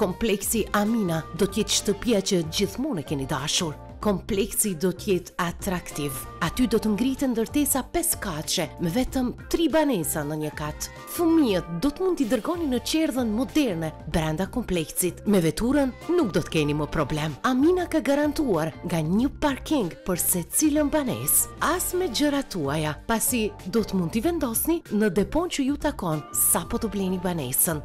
Kompleksi Amina do të jetë shtëpia që gjithmonë e keni dashur. Kompleksi do të jetë atraktiv. Aty do të ngriten ndërtesa pesëkatëshe me vetëm tri banesa në një kat. Fëmijët do të mund t'i dërgoni në çerdhen moderne brenda kompleksit. Me veturën nuk do të keni më problem. Amina ka garantuar nga një parking për secilën banesë, as me gjërat tuaja, pasi do të mund t'i vendosni në depon që ju takon sapo të bleni banesën.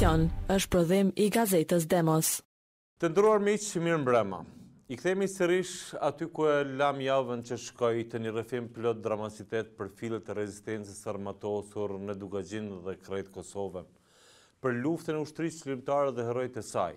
emision është prodhim i gazetës Demos. Të nderuar miq, mirëmbrëma. I kthehemi sërish aty ku e lamë javën që shkoi te një rrëfim plot dramacitet për fillet e rezistencës së armatosur në Dugagjin dhe krejt Kosovën, për luftën e ushtrisë çlirimtare dhe heronjtë e saj.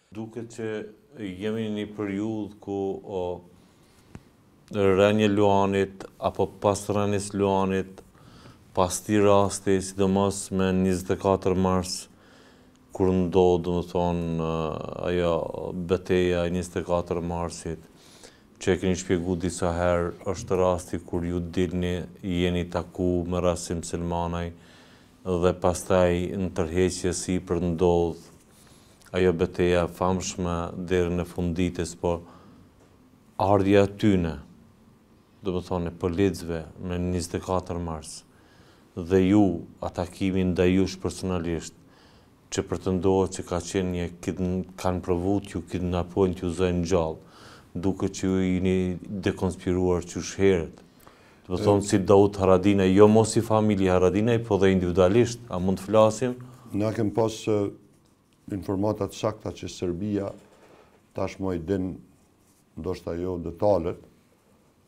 Duket që jemi në një periudhë ku rënia e Luanit apo pas rënies së Luanit pas këtij rasti sidomos me njëzet e katër mars kur ndodh domethonë ajo beteja e njëzet e katër marsit që e keni shpjegu disa herë është rasti kur ju dilni jeni taku me Rasim Selmanaj dhe pastaj në tërheqje sipër ndodh Ajo beteja e famshme deri në fund të ditës, po ardhja e tyne, domethonë e policëve më njëzet e katër mars, dhe ju, atakimi ndaj jush personalisht, që pretendohet që ka qenë një kanë provu t'ju kidnapojnë t'ju zojnë gjallë, duket që ju jini dekonspiruar qysh herët. Domethonë si Daut Haradinaj, jo ma si familje Haradinaj, po dhe individualisht, a mund të flasim? Na kem pas informata të sakta që Serbia tashmë i din ndoshta jo detalet,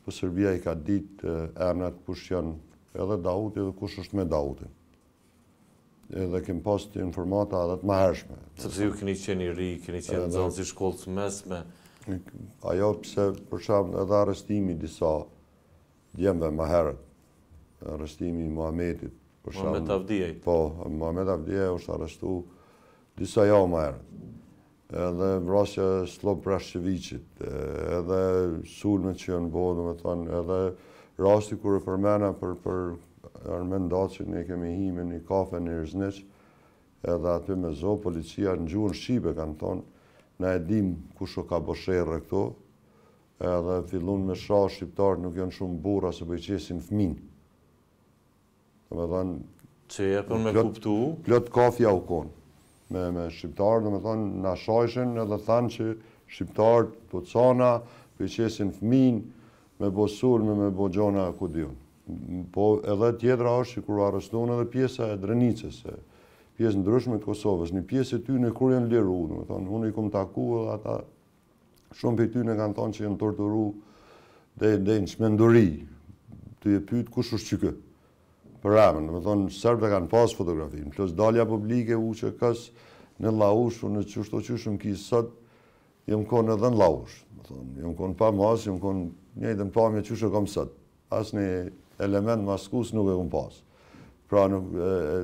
po Serbia i ka ditë emrat kush janë edhe Dauti dhe kush është me Dautin. Edhe kem pas të informata edhe të mahershme. Sepse ju keni qenë i ri, keni qenë zonë si shkollë të mesme. Ajo pse për shembull edhe arrestimi disa djemve më herët, arrestimi i Muhametit, për shembull. Muhamet Avdiaj. Po, Muhamet Avdiaj është arrestuar disa javë më herët. Edhe vrasja e Sllobo Prashçeviqit, edhe sulmet që janë bërë, domethënë, edhe rasti kur e përmena për për Armend Dacin, ne kemi hi në një kafe në Irzniq, edhe aty me zo, policia në gjuhën shqipe kanë thonë, na e dim kush po ka bo sherr këtu, Edhe fillun me sha shqiptarët nuk janë shumë burra se po i qesin fëmijën. Domethënë që jepen me kuptu. Plot kafja u konë me me shqiptarët, domethënë na shajshin edhe thanë që shqiptarët t'u canë po i qesin fëmin me bo sulme me bo gjona ku di unë. Po edhe tjetra është që kur janë arrestu edhe pjesa e Drenicës, se pjesë ndryshme të Kosovës, një pjesë e tyre kur janë liru, domethënë unë i kom taku edhe ata Shumë prej tyre kanë thënë që janë torturu dhe dhe në çmenduri tu i pyt kush është qiky. Për emën, domethënë serbët kanë pas fotografinë, plus dalja publike qekaq në Llaushë, unë qishtu qysh më kqyr sot, jom konë edhe në Llaushë, domethënë, jom konë pa maskë, jom konë njëjtën pamje qysh e kom sot. Asnjë element maskues nuk e kum pas. Pra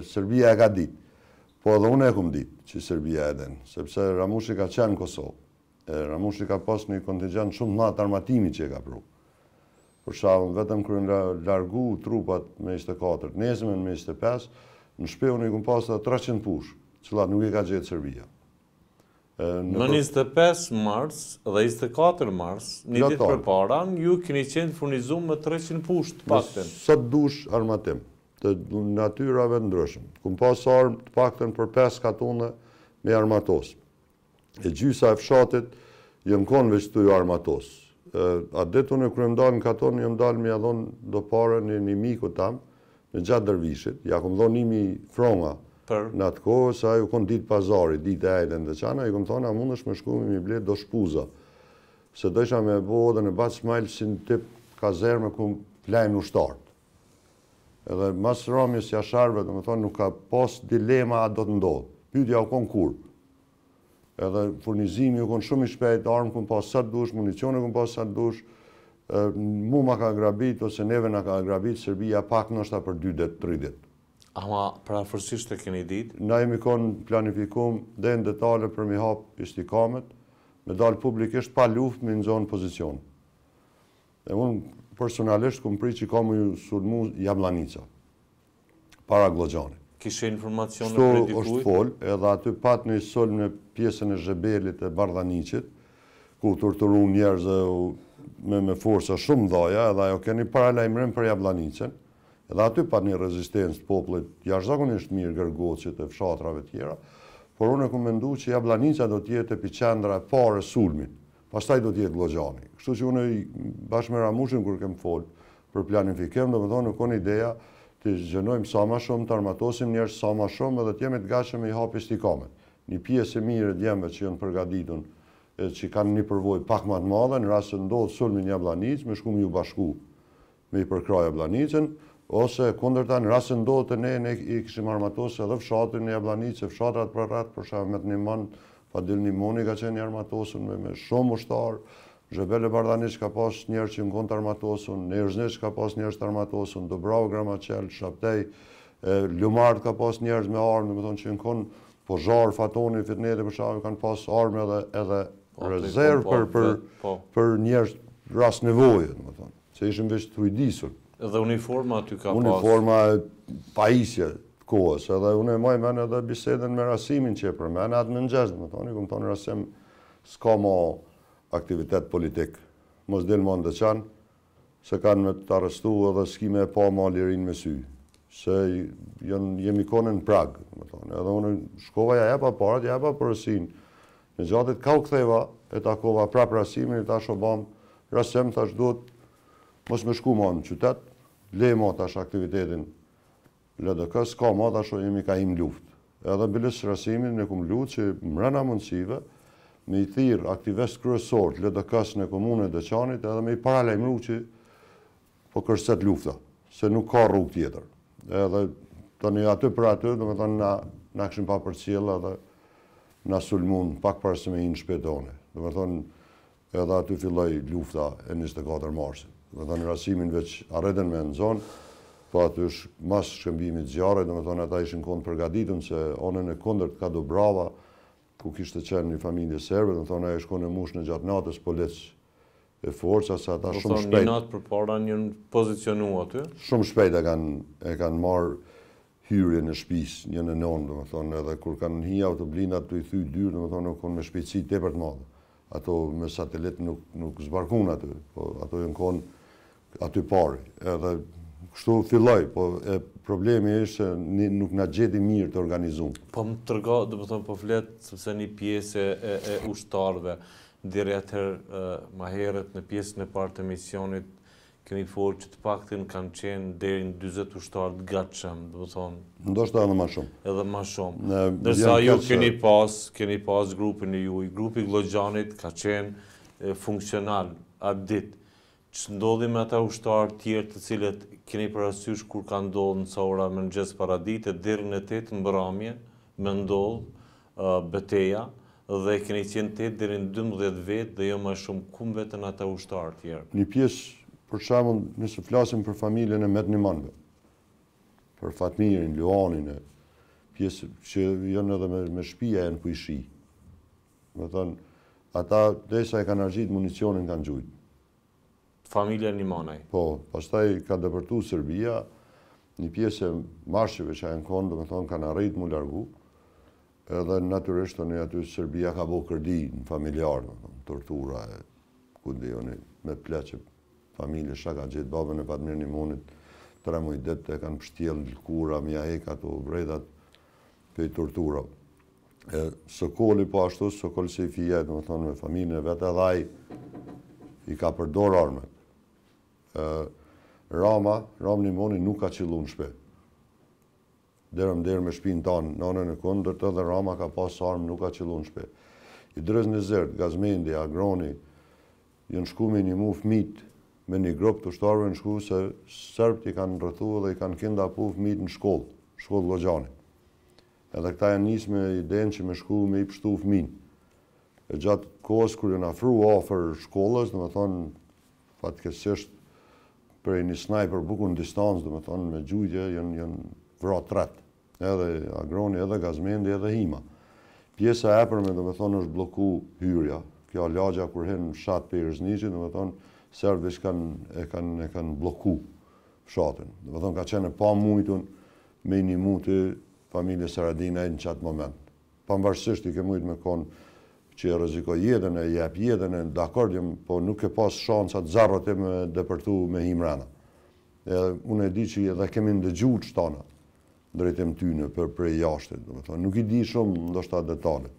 Serbia e ka ditë. Po edhe unë e kum ditë që Serbia e din, sepse Ramushi ka qenë në Kosovë. E Ramushi ka pas një kontingjent shumë të madh armatimi që e ka pru. Për shembull, vetëm kur janë largu trupat me 24, nesërmen me 25, në shpi unë i kum pas edhe 300 pushkë, cilat nuk i ka gjetë Serbia. Në njëzet e pesë mars dhe njëzet e katër mars, një ditë përpara, ju keni qenë të furnizum me treqind pushkë, të paktën. Me sa të dush armatim, të natyrave të ndryshme. Kum pas armë të paktën për pesë katune me i armatos. E gjysa e fshatit janë kon veç tu u armatos. Atë ditë unë kur jam dalë në katun, jam dalë me ia dhënë do pare një një mikut tem, Nexhat Dervishit, ja kom dhon nimi franga në atë kohë, se ajo u kon ditë pazari, ditë e ejte në Deçan, i kom thonë, a mundesh me shku me mi ble do shpuza. Se dojsha me e bo odën e bacit Smajl si në tip kazerme ku flejnë ushtarët. Edhe mas ramjes Jasharëve, domethënë nuk ka pas dilema a do të ndodhë. Pyetja u kon kur. Edhe furnizimi u konë shumë i shpejt, armë kem pas sa të dush, municione kem pas sa të dush, mu ma ka grabit, ose neve na ka grabit, Serbia pak ndoshta për 2 ditë, 3 ditë. Ama për afërsisht e keni ditë? Na jemi konë planifikum deri në detale për me i hapë istikamet, me dalë publikisht pa luftë me i nxonë pozicione. Dhe unë personalisht kom prit që ka me u sulmu Jabllanica. para Gllogjanit. Kishe informacione prej dikujt? Kështu është fol, edhe aty pat nji sulm në pjesën e Zhabelit e Bardhaniqit, ku u torturu njerz e me me forca shum t'mdhaja, edhe ajo ke nji paralajmrim për Jabllanicën, edhe aty pat nji rezistencë të popullit jashtëzakonisht të mirë Gërgocit e fshatrave tjera, por unë e kom mendu që Jabllanica do të jetë epiqendra e parë e sulmit, Pastaj do të jetë Gllogjani. Kështu që unë bashkë me Ramushin kur kem fol për planifikim, domethënë u kon ideja të gjejmë sa më shumë, të armatosim njerëz sa më shumë dhe të jemi të gatshëm me i hap istikamet. Një pjesë e mirë e djemve që janë përgaditun që kanë një përvojë pak më të madhe, në rast se ndodh sulm në Jabllanicë, me shku me ju bashku me i përkrah Jabllanicën, ose e kundërta, në rast se ndodhë të ne, ne i kishim armatosë edhe fshatin në Jabllanicë, fshatrat përreth, për shembull me Nimon, Fadil Nimoni ka qenë i armatosur me me shumë ushtarë, Zhebel e Bardhaniç ka pasë njerëz që jon kon të armatosun, në Irzniç ka pasë njerëz të armatosun, Dubravë, Gramaçel, Shaptej, e Lumbardh ka pasë njerëz me armë, domethënë që jon kon, Pozhar, Fatoni, Fitneti për shembull kanë pasë armë edhe edhe rezervë për për për njerëz rast nevoje, domethënë. se ishim veç të ujdisur. Edhe uniforma aty ka pas. Uniforma e pajisje të kohës, edhe unë e maj men edhe biseden me Rasimin që e përmenët, atë mëngjes, domethonë, i kemi thonë Rasim, s'ka ma aktivitet politik, mos del ma në Deçan, se kanë me të arrestu edhe s'ki me e pa ma lirin me sy, se jemi kone në prag, domethonë, edhe unë shkova ja jepa paret, ja jepa porosinë, Nexhatit kah u ktheva e takova prap Rasimin e thash o bac Rasim tash duhet mos me shku ma në qytet lej ma tash aktivitetin LDK s'ka ma tash o jemi kah hijmë n'luftë edhe biles Rasimin e kum lut që mrena mundësive me i thirr aktivistët kryesor të LDK-së në komunën e Deçanit edhe me i paralajmru që Po kërcet lufta, se nuk ka rrugë tjetër. Edhe tani aty për aty, do me thonë na, na kishin pas përcjellë edhe na sulmun pak para se me hi në shpi tonë. Do me thonë edhe aty filloj lufta e 24 marsit. Do me thonë Rasimin veç arrijtën me e nxonë, po aty është mas shkëmbimit t'zjarrit, do me thonë ata ishin konë përgaditun se n'onën e kundërt kah Dubrava, ku kishte qenë një familje serbe, domethonë ajo ish kon e mushne gjatë natës polic e forca se ata shumë shpejt. Domethonë. Një natë përpara jon pozicionu aty. Shumë shpejt e kanë e kanë marr hyrjen e shpisë, e kanë nxonë, domethonë edhe kur kanë hi autoblindat tu i thy dyrt, domethonë u kon me shpejtësi tepër të madhe. Ato me satelit nuk zbarkun aty, po ato jënë kon aty pari. Edhe kështu filloj, po problemi është se nuk na gjeti mirë të organizun. Po më trego, domethonë po flet, sepse një pjesë e ushtarëve, diri atëherë ma herët në pjesën e parë të misionit, Keni folë që të paktën kanë qenë deri në dyzet ushtarë të gatshëm, domethënë. Ndoshta edhe më shumë. Edhe më shumë. Ndërsa ju keni pas, keni pas grupin e juaj, grupi i Gllogjanit ka qenë funksional atë ditë. Ç'ndodhi me ata ushtarë të tjerë të cilët keni parasysh kur ka ndodhur në sa ora mëngjes paradite deri në tetë mbrëmje me ndodhë beteja dhe keni qenë tetë deri në dymbëdhjetë vetë dhe jo më shumë ku mbetën ata ushtarë tjerë. Një pjesë për shembull nëse flasim për familjen e Memet Nimanëve për Fatmirin, Luanin e pjesë që janë edhe me me shpia janë kojshi. Domethënë ata derisa e kanë harxhit municionin kanë gjuajt. familjen Nimonaj. Po, pastaj ka depërtu Serbia, një pjesë e meshqve që janë konë, domethonë, kanë arrit m'u largu, edhe natyrisht tani aty Serbia ka bo kërdi në familjarë, domethonë, tortura e ku di unë, me pleqë, familje, shka ka gjetë babën e Fatmir Nimonit, tre muj ditë, e kanë pështjellë lëkura, m'ia hek ato vrragat, Prej torturave. E Sokoli po ashtu, Sokol Sejfijaj, domethonë me familjen e vet edhe ai i ka përdor armët. Ë Rama, Ram Nimoni nuk ka qillu në shpi. Derë m'derë me shpinë tanë, nanën e kem ndërtë dhe Rama ka pas armë, nuk ka qillu në shpi. Idriz Nezirt, Gazmendi, Agroni, Jan shku me nimu fmit me ni grup t'ushtarve jan shku se serbt i kan rrethu edhe i kan kidnapu fmit në shkoll shkoll t'Gllogjanit edhe kta jan nis me idenë që me shku me i pshtu fmin e gjat kohës kur jan afru afer shkollës domethën fatkeqsisht prej ni snajper bukur në distanc domethën me gjujtje jan jan vra të tret Edhe Agroni, edhe Gazmendi, edhe Hima. Pjesa e epërme, domethonë, është bloku hyrja. Kjo lagja, kur hin në fshat prej Rzniqi, domethonë, serbët e kanë, e kanë, e kanë bloku fshatin. Domethonë, ka qenë e pamujtun me i nimu ti familjes Haradinaj në qatë moment. Pamvarsisht ti ke mujtë me konë që e rrezikon jetën, e jep jetën, e dakord jem, po nuk ke pas shansa teorike me depërtu me hi mrena. Edhe unë e di që edhe kemi ndëgju që shtana drejtim tyne prej prej jashtit, domethonë, nuk i di shumë, ndoshta detalet,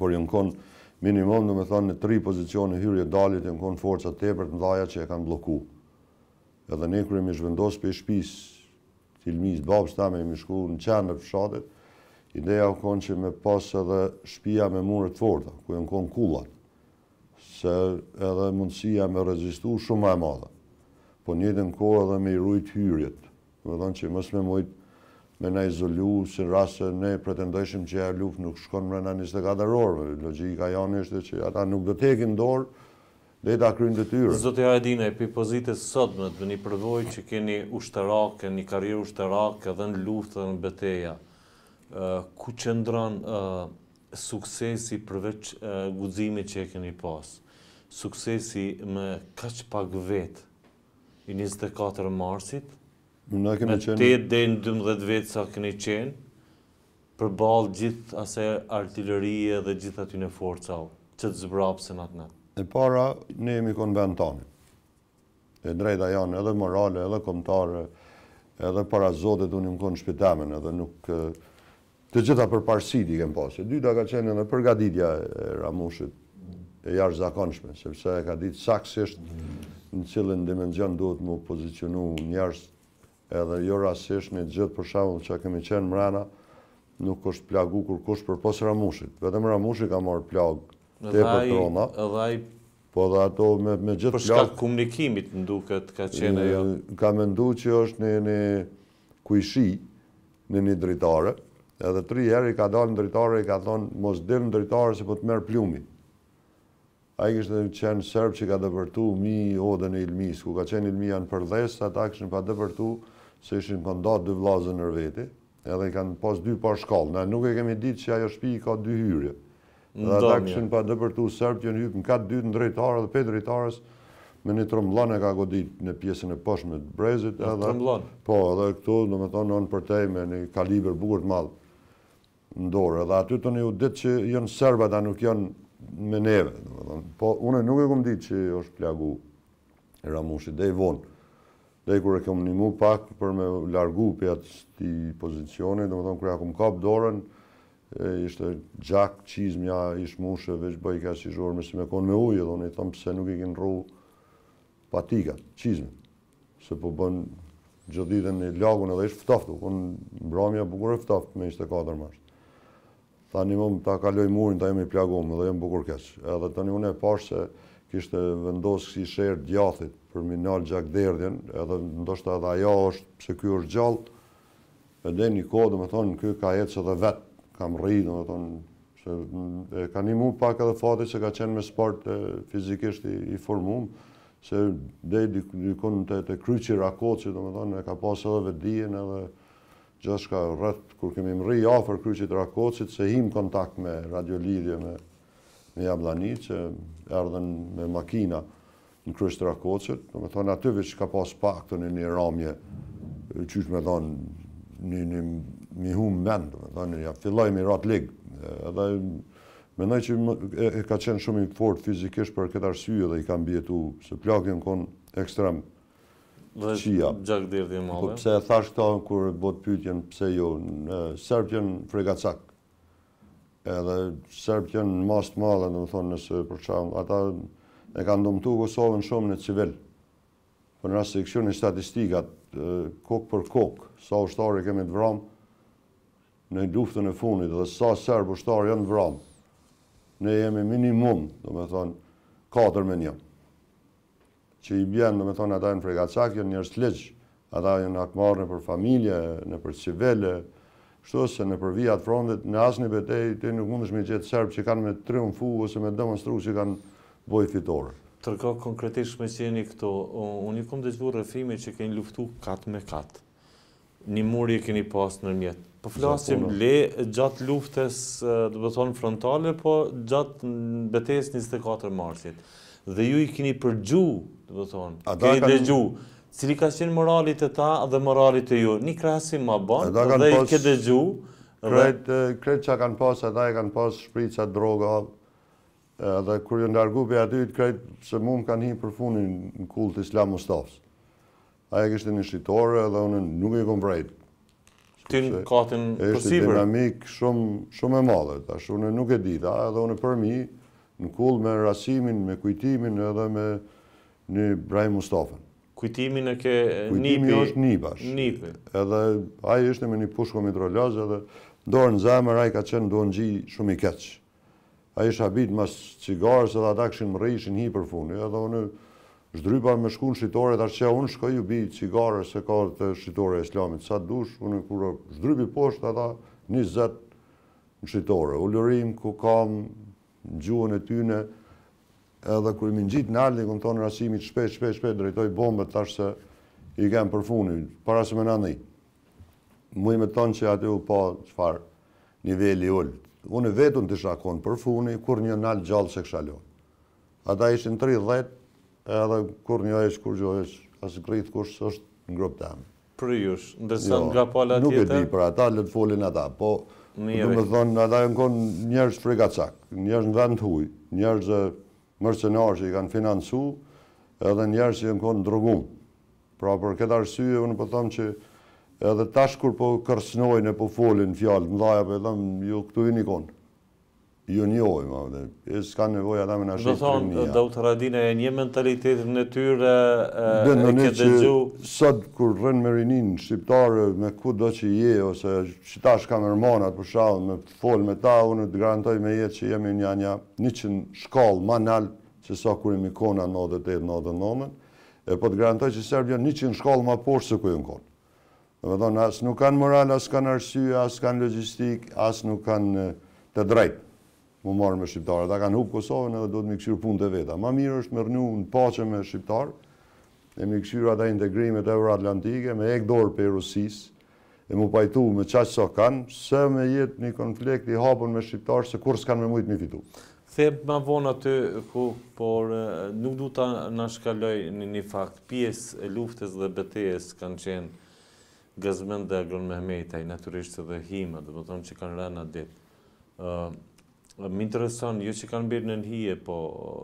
por janë konë minimum, domethonë, në tri pozicione hyrje daljet, janë konë forca tepër të mdhaja që e kanë bloku. Edhe ne kur jemi zhvendosë prej shpisë të Hilmisë, babës tem jemi shku në qendër t'fshatit, ideja u konë që me pasë edhe shpia me mure t'forta, ku janë konë kullat, se edhe mundësia me rezistu shumë ma e madhe. Po njëjtën kohë edhe me i rujt hyrjet, domethonë që mos me mujtë me na izolu, si në rrasë, se ne pretendojshim që kjo luftë nuk shkonë me në 24 orë, logjika jonë ishte që ata nuk do t'hekin dorë, deri ta kryn detyrën. Zoti Haradinaj, prej pozitës sotme, me një përvojë që keni ushtarake, një karjerë ushtarake, dhe në luftë dhe në beteja, ku qëndron Suksesi përveç guximit që e keni pas. Suksesi me kaq pak vetë i njëzet e katër marsit, me tetë deri në dymbëdhjetë vetë sa keni qenë, përballë gjithë asaj artilerie dhe gjithë atyne forcave që të zbrapsen atë natë. E para, ne jemi kon vendas. E drejta jonë edhe morale edhe kombëtare edhe para Zotit unë jam kon n'shpi temen edhe na të gjitha përparësitë i kem pas. E dyta ka qenë edhe përgatitja e Ramushit e jashtëzakonshme, sepse e ka ditë saksisht në cilin dimension duhet mu pozicionu njerëz edhe jo rastësisht në gjithë për shembull që kemi qenë mrena nuk është plagu kurrkush përpos Ramushit. Vetëm Ramushi ka marrë plagë tepër t'rona. Edhe ai Po dhe ato me me gjithë plagë. Për shkak komunikimit më duket ka qenë ajo. Kam mendu që është një kojshi, në një dritare, edhe tri herë i ka dalë në dritare i ka thonë mos dil në dritare se po të merr plumi. Ai kishte qenë serb që ka depërtu mbi odën e Ilmisë, ku ka qenë Ilmija në përdhes, ata kishin pa depërtu se ishin kon nda dy vllazë ndër veti, Edhe i kanë pas dy palë shkallë. Na nuk e kemi ditë që ajo shpi ka dy hyrje. Dhe ata kishin pa depërtu serbët edhe hypë në kat të dytë në dritare dhe prej dritares me një tromblon e ka godit në pjesën e poshtme të brezit. Me tromblon? Po, edhe këtu, domethonë, në përtej me një kaliber bukur të madh në dorë. Edhe aty tani u dit që janë serb ata nuk janë me neve. Po, une nuk e kom ditë që është plagu Ramushi, deri vonë. Dhe kur e kam ndihmu pak për me u largu prej atij pozicioni, domethënë kur ja kam kap dorën, ishte gjak, çizmja ish mushë, veç bajke si zhurmë si me kon me ujë, edhe unë i them pse nuk i ke ndrru patikat, çizmet, se po bën gjithë ditën lagun edhe ish ftoftë, u mbrëmja bukur e ftoftë me njëzet e katër mars. Tani m'nimo ta kaloj murin tha jam i plagum dhe jam bukur keq. Edhe tani unë e pashë se kishte vendosë kësi sherrë djathit për mi nalë gjakderdhjen, edhe ndoshta edhe ajo është pse ky është gjallë, edhe një kohë domethënë ky ka ecë edhe vet, ka mrri domethënë se e ka nimu pak edhe fati se ka qenë me sport e fizikisht i, i formum, se deri dikun te, te kryqi i Rakocit domethënë e ka pasë edhe vetëdijen edhe Gjithçka rreth kur kemi mrri afër kryqit t'Rakocit se him n'kontakt me radiolidhje me me Jabllanicë erdhën me makina në kryq të Rakocit, domethënë aty veç ka pas pak një ramje qysh me thon një një mi hup mend, domethënë ja filloi mi ra t'lig. Edhe mendoj që ka qenë shumë i fortë fizikisht për këtë arsye dhe i ka mbijetuar se plaga u kon ekstrem Po pse e thash këto kur e bëtë pyetjen pse jo, serbët janë frikacakë. Edhe serbët janë në masë të madhe, domethonë nëse e përqasim, ata e kanë dëmtu Kosovën shumë në civil. Po nëse i këqyrim statistikat, kokë për kokë, sa ushtarë kemi të vramë në luftën e funit, dhe sa serbë ushtarë janë të vramë. Ne jemi minimum, domethonë, 4 me njo. që i bjen domethënë ata janë frikacakë janë njerëz të ligj ata janë hakmarrë nëpër familje nëpër civilë kështu se nëpër vijat e frontit në asnjë betejë ti nuk mundesh me gjetë serb që kanë me triumfu ose me demonstru që kanë bo fitore. Ndërkohë konkretisht meqë jeni këtu unë i kom dëgju rrëfime që keni luftu kat me kat. Ni mur e keni pas nërmjet. Po flasim jo gjatë luftës domethonë frontale po gjatë betejës njëzet e katër marsit. Dhe ju i keni përgju, domethonë. Keni dëgju. Cili ka qenë morali te ta dhe morali te ju. Ni krahasim ma bon se i ke dëgju. Krejt çka kanë pas ata, kanë pas shprica droga dhe kur janë largu prej aty krejt se mu më kanë hi përfuni në kullë të Islam Mustafës. Ai e kishte një shitore dhe unë nuk e kom vrejt. Ti në katin përsipër. Është dinamikë shumë e madhe. Tash unë nuk e dita edhe unë përmi në kullë me Rasimin, me Kujtimin edhe me një Brahim Mustafën. Kujtimin e ke nip. Kujtimi është nipash. Nipi. Edhe ai ishte me një pushkomitraloz edhe dorë në zemër ai ka qenë duhanxhi shumë i keq. Ai ish habit mas cigarës edhe ata kishin mrri ishin hi përfuni edhe unë zhdrypa me shku në shitore thashë qe unë shkoj ju bi cigare se ka te shitorja e Islamit sa dush unë kur zhdrypi posht ata njëzet në shitore ulërimë kukamë n'gjuhën e tyne edhe kur jom ngjit nalt i kom thonë Rasimit shpejt shpejt shpejt drejtoji bombat tash se i kem përfuni para se me na ni Muj me thonë që aty u pa çfarë niveli i ulët. Unë vetun t'isha konë përfuni, kurrnjë nalt gjallë s'e kisha lanë. Ata ishin 30, edhe kurrnjë hiç, kurrgjo hiç, as gërrith kush s'është në grup temin. Prej jush, ndërsa nga pala tjetër? Nuk e di për ata, le të folin ata, po du me thonë, ata janë konë njerëz frikacakë, njerëz në vend huj, njerëz mercenarë që i kanë financu, edhe njerëz që janë konë të drogum. Pra për këtë arsye unë po them që edhe tash kur po kërcënojnë e po folin fjalë të mëdha po i them ju këtu jeni kon. Ju njohim mirë. E s'ka nevojë ata me na shit. Domethonë ua dini, e njeh mentalitetin e tyre e ke dëgju. Sot kur rri me rininë shqiptare ma kudo që je ose që tash ka rrë, more, nat për natë me fol me ta unë të garantoj me jetë që jemi një një një një mijë shkallë ma nalt se sa kur jemi konë në 98 në 99 E po të garantoj që serbt jon njëqind shkallë ma poshtë se ku jon kon. Domethënë as nuk kanë moral, as kanë arsye, as kanë logjistikë, as nuk kanë të drejtë mu marrë me shqiptarë. Ata kanë hup Kosovën edhe duhet mi kqyr punët e veta. Ma mirë është me rrnu në paqe me shqiptarë, e mi kqyr ata integrimet euroatlantike, me hek dorë pej Rusisë, e mu pajtu me qaq sa kanë, se me metë një konflikt i hapur me shqiptarë se kurrë s'kanë me mujtë mi fitu. Kthehemi ma vonë aty ku, por nuk du ta anashkaloj një fakt, pjesë e luftës dhe betejës kanë qenë Gazmend dhe Agron Mehmetaj, natyrisht edhe Hima, domethënë që kanë ra atë ditë. Ë m'intereson ju që keni bërë nën hije, po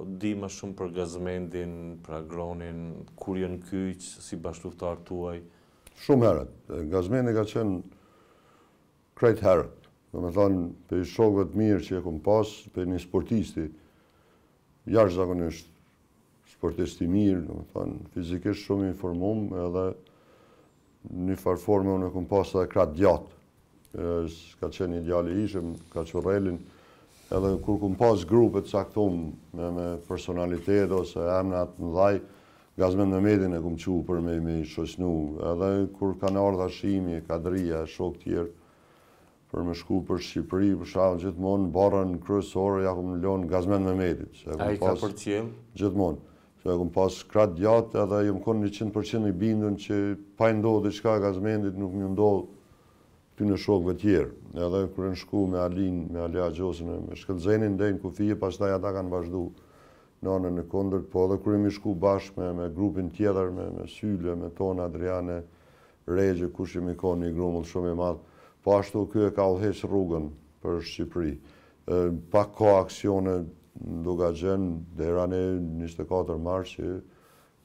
du më shumë për Gazmendin, për Agronin, kur janë kyç si bashkëluftëtarë tuaj, Shumë herët. Gazmendi ka qenë krejt herët. Domethonë, prej shokëve të mirë që e kum pas, pej një sportisti, jashtëzakonisht sportist i mirë, domethonë, fizikisht shumë i formum edhe njëfarë forme unë e kum pas edhe krah të djathtë. Ka qenë një djalë i hijshëm, kaçurrel, edhe kur kum pas grupe të caktum me, me personalitet ose emna të mëdhaj, Gazmend Mehmetin e kum çu për me i shoqnu, edhe kur kanë ardhë Hashimi, Kadria, shok tjerë, për me shku për Shqipëri, për shavë, gjithmonë, barrën kryesore, ja kum lonë Gazmend Mehmetit. A i ka përcjellë? Gjithmonë. Se e kom pas krah të djathtë edhe jom kon njëqind për qind i bindun që pa i ndodhë diçka Gazmendit nuk ju ndodhë këtyne shokëve tjerë. Edhe kur janë shku me Alinë, me Ali Axhosin e me Shkëlzenin deri në kufi e pastaj ata kanë vazhdu në anën e kundërt, po edhe kur jemi shku bashkë me me grupin tjetër me me Syle, me Tonë, Adrian e, Rexhe, kush jemi kon një grumull shumë i madh, po ashtu ky e ka udhëhequr rrugën për Shqipëri. Pak ka aksione në Dukagjin, deri në njëzet e katër mars që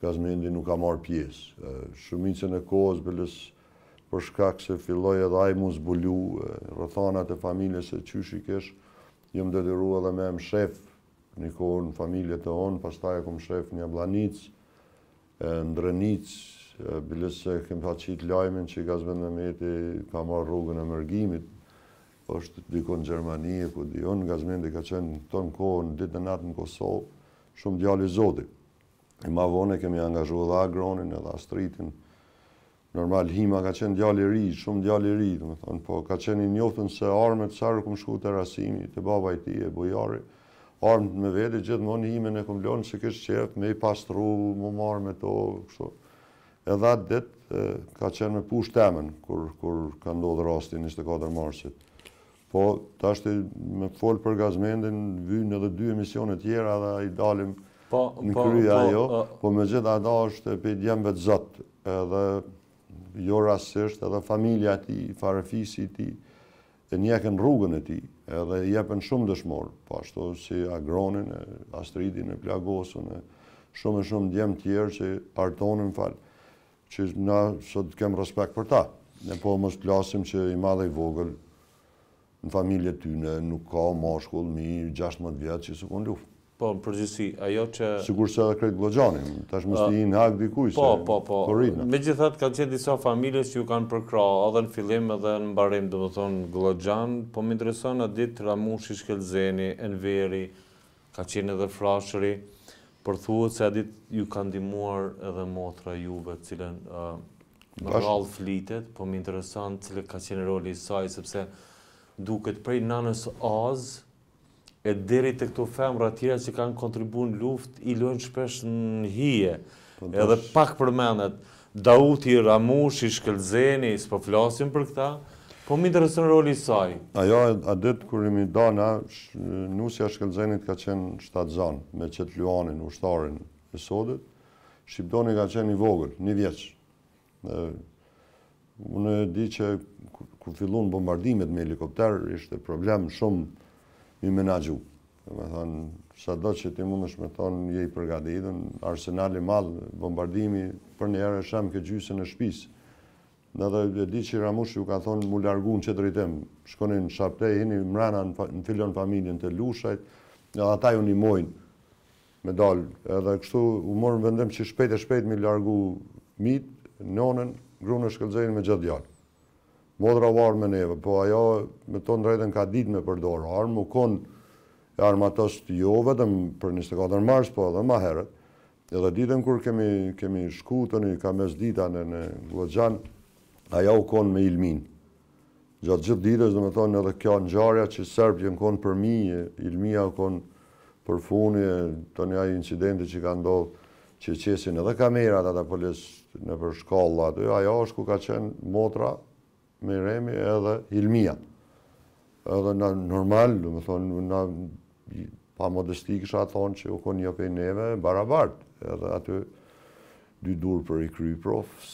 Gazmendi nuk ka marrë pjesë. Shumicën e kohës biles për shkak se filloi edhe ai mu zbulu, rrethanat e familjes se qysh i kish, jom detyru edhe me e mshef një kohë në familje tonë, pastaj e kom mshef në Jabllanicë, Në Drenicë, biles e kem pas qit lajmin që Gazmend Mehmeti ka marrë rrugën e mërgimit, është diku në Gjermani e ku di unë, Gazmendi ka qenë këtu tonë kohën, ditë e natë në Kosovë, shumë djal i zoti. E ma vonë e kemi angazhu edhe Agronin edhe Astritin, Normal Hima ka qenë djalë i ri, shumë djalë i ri, domethënë, po ka qenë i njoftun se armët sa herë kum shku te Rasimi, te baba i tij, e bujari, armët me vete, gjithmonë Himën e kum lënë se kish qef me i pastru, mu marr me to, kështu. Edhe atë ditë ka qenë me pushk temen kur kur ka ndodh rasti njëzet e katër marsit. Po, tash me folë për Gazmendin, vynë edhe dy emisione tjera dhe i dalim po, në po, kryja po, jo, po me gjithë ata është i pavdekshëm vetë, edhe jo rastësisht, edhe familja e tij, farefisi i tij, e ndjekën rrugën e tij, edhe jepen shumë dëshmorë, po ashtu si Agronin, Astritin, Plagosën, shumë e shumë djem tjerë që janë të pavdekshëm. Që na sot kemi respekt për ta. Ne po mos flasim që i madh e i vogël në familje t'tyne nuk ka mashkull mi 16 vjet që s'u kon n'luftë. Po, në përgjithësi, ajo që... Sigurisht edhe krejt Gllogjanin, tash mos t'i hi në hak dikuj, po, se po, po. po rritme. Me gjithatë, kanë qenë disa familje që ju kanë përkrah, edhe në fillim, edhe në mbarim, domethonë, Gllogjan, po më intereson atë ditë Ramushi, Shkëlzeni, Enveri, Ka qenë edhe Frashëri, por thuhet se a ditë ju ka ndihmuar edhe motra juej, për të cilën më rrallë flitet, po më intereson cili ka qenë roli i saj, sepse duket prej nanës Ajshe, e deri te këto femra tjera që kanë kontribu në luftë, i lojnë shpesh në hije, po, edhe pak përmenden, Dauti, Ramushi, Shkëlzeni, s'po flasim për këta? Po më intereson roli i saj. Ajo atë ditë kur jemi da, nusja e Shkëlzenit ka qenë shtatzanë me qet Luanin ushtarin e sodit, Shqipdoni ka qenë i vogël ni vjeç dhe unë e di që kur fillun bombardimet me helikopter ishte problem shumë me i menaxhu. Domethonë, sado që ti mundesh me thonë, je i përgatitun, arsenali i madh, bombardimi, përnjëherë e shemb këtë gjysën e shpisë. Dhe dhe e di që Ramushi ju ka thonë, me u largu në qet drejtim, shkoni në Shaptej, hini mrena në filan familjen, te Lushajt, dhe ata ju nimojnë me dalë. Edhe kështu u morën vendime që shpejt e shpejt me i largu fmitë, nonën, grunë e Shkëlzenit me gjithë djalë. Motra u nal me neve, po ajo me thonë drejtën ka ditë me përdorë armë, u kon e armatosht jo vetëm për njëzet e katër mars, po edhe më herët. Edhe ditën kur kemi kemi shku tani ka mesdita në në Gllogjan, ajo u kon me Ilmin. Gjatë gjithë ditës, domethënë edhe kjo ngjarja që serbët janë kon përmi, Ilmia u kon përfuni, tani ai incidenti që ka ndodhur që qesin edhe kamerat ata policë nëpër shkalla aty, ajo është ku ka qenë motra Meremi edhe Hilmia. Edhe normal, domethonë, pa modesti kisha thonë që u konë një prej neve e barabartë. Edhe aty dy dur për i kry provë,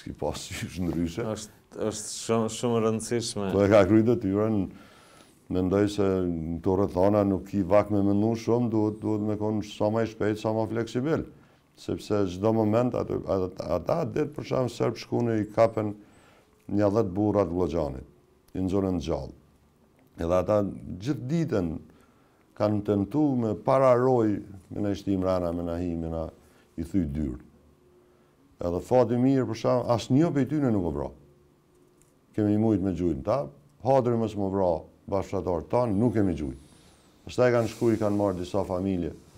s'ki pas qysh ndryshe. është shumë rëndësishme. Po e ka kry detyrën, Mendoj se në këto rrethana nuk ki vakt me mendu shumë, duhet duhet me kon sa ma i shpejtë, sa ma fleksibil. Sepse çdo moment ata atë ditë për shembull shkunë i kapën nja 10 burra të Gllogjanit, i nxonën gjallë. Edhe ata gjithë ditën kanë tentu me pararojë me na shti mrena, me na hi, me na i thy dyrë. Edhe fati i mirë për shembull asnjë prej tyre nuk u vra. Kemi mujt me gjujt në ta. Hatri mos me vra bashkëfshatarët tanë nuk kemi gjujt. Pastaj kanë shku i kanë marrë disa familje në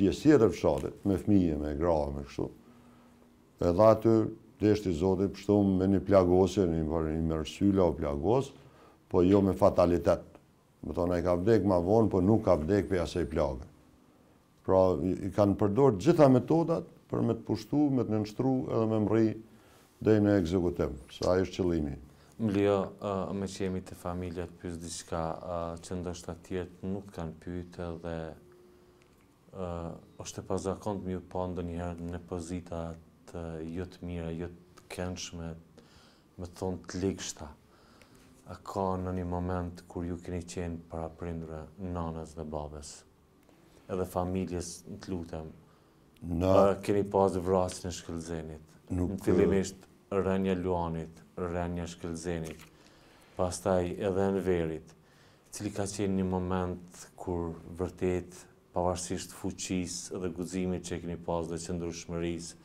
pjesën tjetër të fshatit me fëmijë me gra me kështu. Edhe aty deshti zoti pështum me një plagosje një farë një Imer Syla u plagos po jo me fatalitet. Do të thonë ai ka vdek ma vonë po nuk ka vdek prej asaj plage. Pra, i kanë përdorë të gjitha metodat për me të pushtu, me të nënshtru edhe me mri deri në ekzekutim, se ai ishte qëllimi. Më lejo, meqë jemi te familja të pyes diçka që ndoshta tjerët nuk kanë pyet edhe është e pazakontë me ju pa ndonjëherë në pozita jo të mira, jo të këndshme, me thanë të ligështa. A ka ndonjë moment kur ju keni qenë para prindërve, nanës dhe babes? Edhe familjes në tërësi. Na... Keni pas vrasjen e Shkëlzenit. Nuk... Në fillimisht rënia e Luanit, rënia e Shkëlzenit, pastaj edhe e Enverit, cili ka qenë një moment kur vërtet, pavarësisht fuqisë dhe guximit që e keni pas dhe qëndrueshmërisë,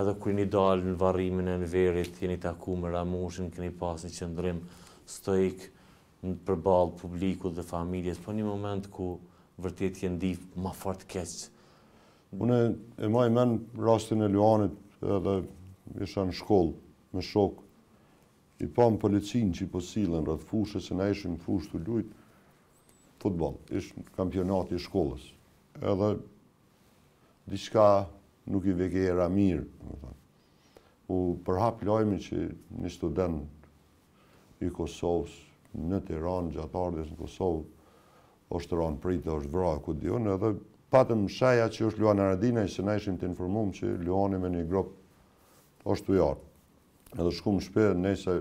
edhe kur jeni dalë në varrimin e Enverit, jeni taku me Ramushin, keni pas një qëndrim stoik, në përballë publikut dhe familjes po një moment ku vërtet je ndi ma fort keq. Unë e maj mend rastin e Luanit edhe isha në shkollë me shokë i pamë policinë që i po sillen rreth fushës se na ishim në fushë tu lujt futboll ish kampionati i shkollës edhe diçka nuk i vike era mirë u përhap lajmi që një student i Kosovës në Tiranë, gjatë ardhjes në Kosovë, është ranë në pritë, është vrarë, ku di unë, edhe patëm shenja që është Luan Haradinaj, se na ishim të informum që Luani me një grup është tu ardhë. Edhe shkum në shpi, nejse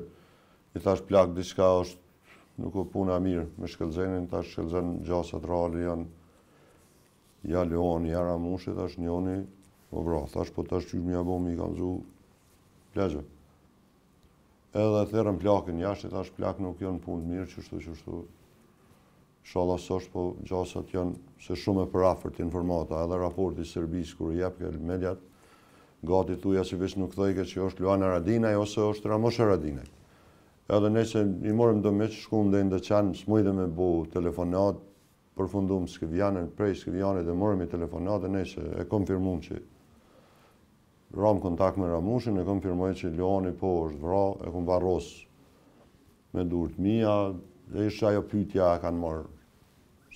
i thash plak diçka është nuk o puna mirë me Shkëlzenin, thash Shkëlzen gjasat reale janë ja Luani, ja Ramushi, thash njoni u vra, thash po tash qysh me ia bo mi kanë zu plegjë. Edhe therrën plakën jashtë, i thashë plakë nuk janë punë të mirë, kështu kështu. Ishalla s'është, po gjasat janë se shumë e përafërt informata, edhe raporti i Serbisë kur e jep te mediat, gati thuja si veç nuk thojshin që është Luan Haradinaj ose është Ramush Haradinaj. Edhe ne se i morëm do meqë, shkum edhe n'Deçan, s'mujtëm me bo telefonat, përfundum n'Skivjan, prej Skivjanit e morëm i telefonat dhe ne e konfirmum që Ramë kontakt me Ramushin e konfirmoi që Luani po është vra, e kom varros me dur të mia, se ishte ajo pyetja a e kanë marrë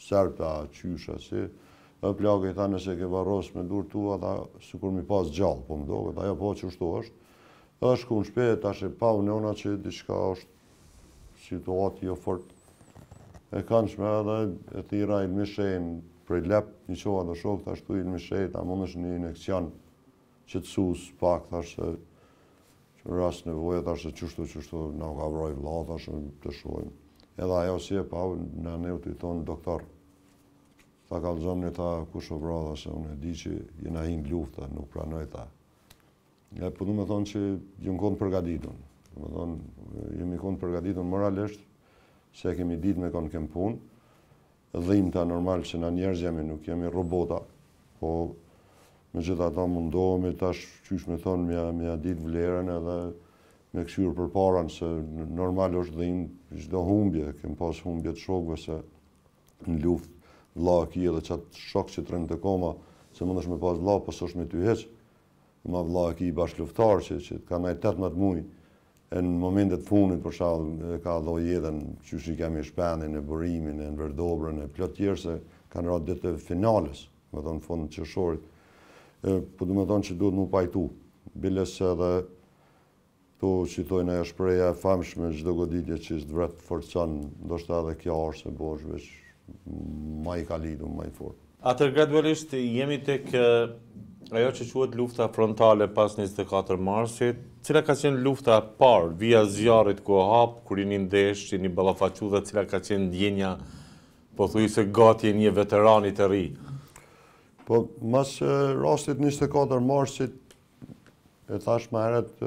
serbët a qysh a si. Dhe plaka i tha nëse e ke varros me durt tua, tha sikur me e pas gjallë, po më duket, ajo po që ashtu është. Edhe shkum në shpi, tash e pa nona që diçka është situatë jo fort e këndshme edhe e thira Ilmi Shehin prej, e çova një shok, thash tu Ilmi Shehi, a mund është një injeksion qetësus pak, thash që në rast nevoje, thash kështu kështu, na ka vra vllai, thash të shojnë. Edhe ajo si e pa, nona i thotë doktor, tha kallzom tha kush o vra, se unë e di që jena hi në luftë, nuk pranoj tha. Ja, po du me thonë që jem konë përgatitun. Du me thonë, jem konë përgatitun moralisht, se e kemi ditë me kon kem punë. Dhimta normal që na njerëz jemi, nuk jemi robota. Po, me gjithë atë mundohemi tash, qysh me thonë, me, me ja ditë vlerën edhe me kshyrë përpara, se normal është dhimë, gjithë humbje, kem pas humbje të shokve, se në luft, vlla e ki edhe qatë shok që të rrin te koma, se munesh me pas vlla, po s'është me ty hiç. Ma vëlla e ki bashkëluftarin që të ka nejt tetëmbëdhjetë muj e në momentet e funit për shembull e ka dhon jetën qysh i kemi Shpendin e Burimin e Enver Dobrën e plot tjerë se kanë ra ditët e finales domethonë n'fund të qershorit po du me thonë që duhet mu pajtu bile se edhe Këtu citojnë ajo shprehja e famshme çdo goditje që s'të vret të forcon, ndoshta edhe kjo është se bohesh veç ma i kalitun ma i fortë. Atëherë gradualisht jemi tek ajo që quhet lufta frontale pas njëzet e katër marsit, cila ka qenë lufta e parë, vija e zjarrit ku u hap, kur jeni ndesh, jeni ballafaqu dhe cila ka qenë ndjenja pothuajse gati e një veterani të ri. Po, mas rastit të njëzet e katër marsit, E thash më herët,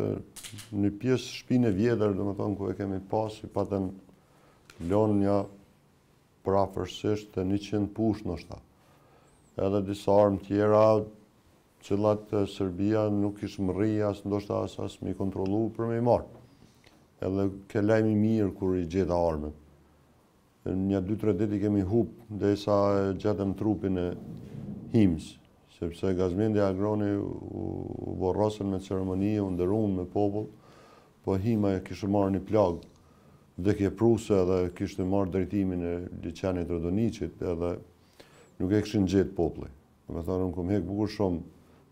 një pjesë shpinë e vjetër, domethonë, ku e kemi pas, i patëm lonë nja prafërsisht njëqind pushkë ndoshta. Edhe disa armë tjera, të cilat Serbia nuk ish mrri, as ndoshta as as m'i kontrolu për me i marrë. Edhe ke lajm i mirë kur i gjeta armët. Nja dy tre dit i kemi hup derisa e gjetëm trupin e Himës, sepse Gazmendi e Agroni u vorrosën me ceremoni, u nderuan me popull, po Hima e kishte marrë një plagë vdekjeprurëse edhe kishte marrë drejtimin e liqenit Radoniqit edhe nuk e kishin gjetë populli. Domethënë unë kam hek bukur shumë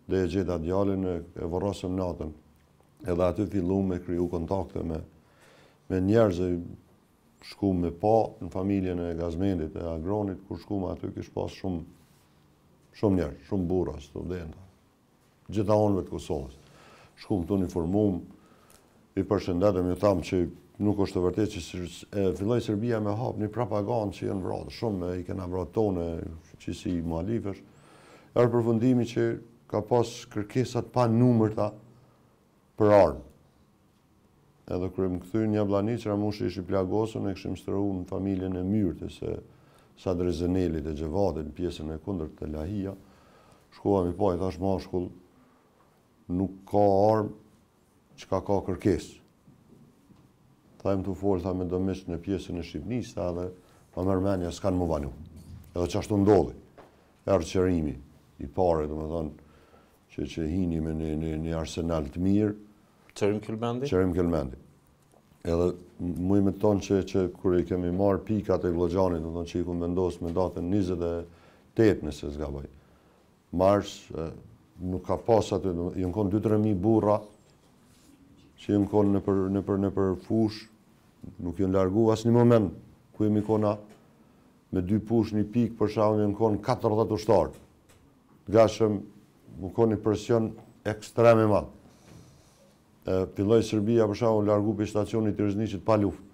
dhe e gjeta djalin e, e vorrosëm natën. Edhe aty filluam me kriju kontakte me me njerëz shkuam me pa në familjen e Gazmenit e Agronit, kur shkuam aty kish pas shumë shumë njerëz, shumë burra, studenta, gjitha anëve të Kosovës. Shkuam të uniformum, i përshëndetëm, ju thamë që nuk është e vërtetë që e filloi Serbia me hap një propagandë që janë vratë shumë, i kena vratë tone, që si i mualifësh, është përfundimi që ka pas kërkesa të panumërta për armë. Edhe kur jem kthy n'Jabllanicë, Ramushi ish i plagosur, ne kishim strehu në familjen e Myrtes, e Sadri Zenelit e Xhevatit në pjesën e kundërt te Lahia. Shkova me pa, i thash mashkull, nuk ka armë, çka ka kërkesë. Tha jam tu fol tha me do miq në pjesën e Shqipnisë, tha edhe pa merr mendja s'kan m'u vanu. Edhe qashtu ndodhi. Erdh Qerimi i pari, domethënë, që që hini me një një një arsenal të mirë, Qerim Kelmendi? Qerim Kelmendi. Edhe muj me thonë që, që kur i kemi marrë pikat e Gllogjanit, domethonë që i kem vendosë me datën 28 nëse s'gaboj, mars, nuk ka pas aty, janë konë 2-3 mijë burra, që janë konë nëpër, nëpër, nëpër fushë, nuk janë largu asnjë moment, ku jemi konë na me dy pushkë një pikë, për shembull janë konë 40 ushtarë. Gatshëm, u kon një presion ekstrem i madh. Filloi Serbia për shembull u largu prej stacionit të Rëzniqit pa luftë.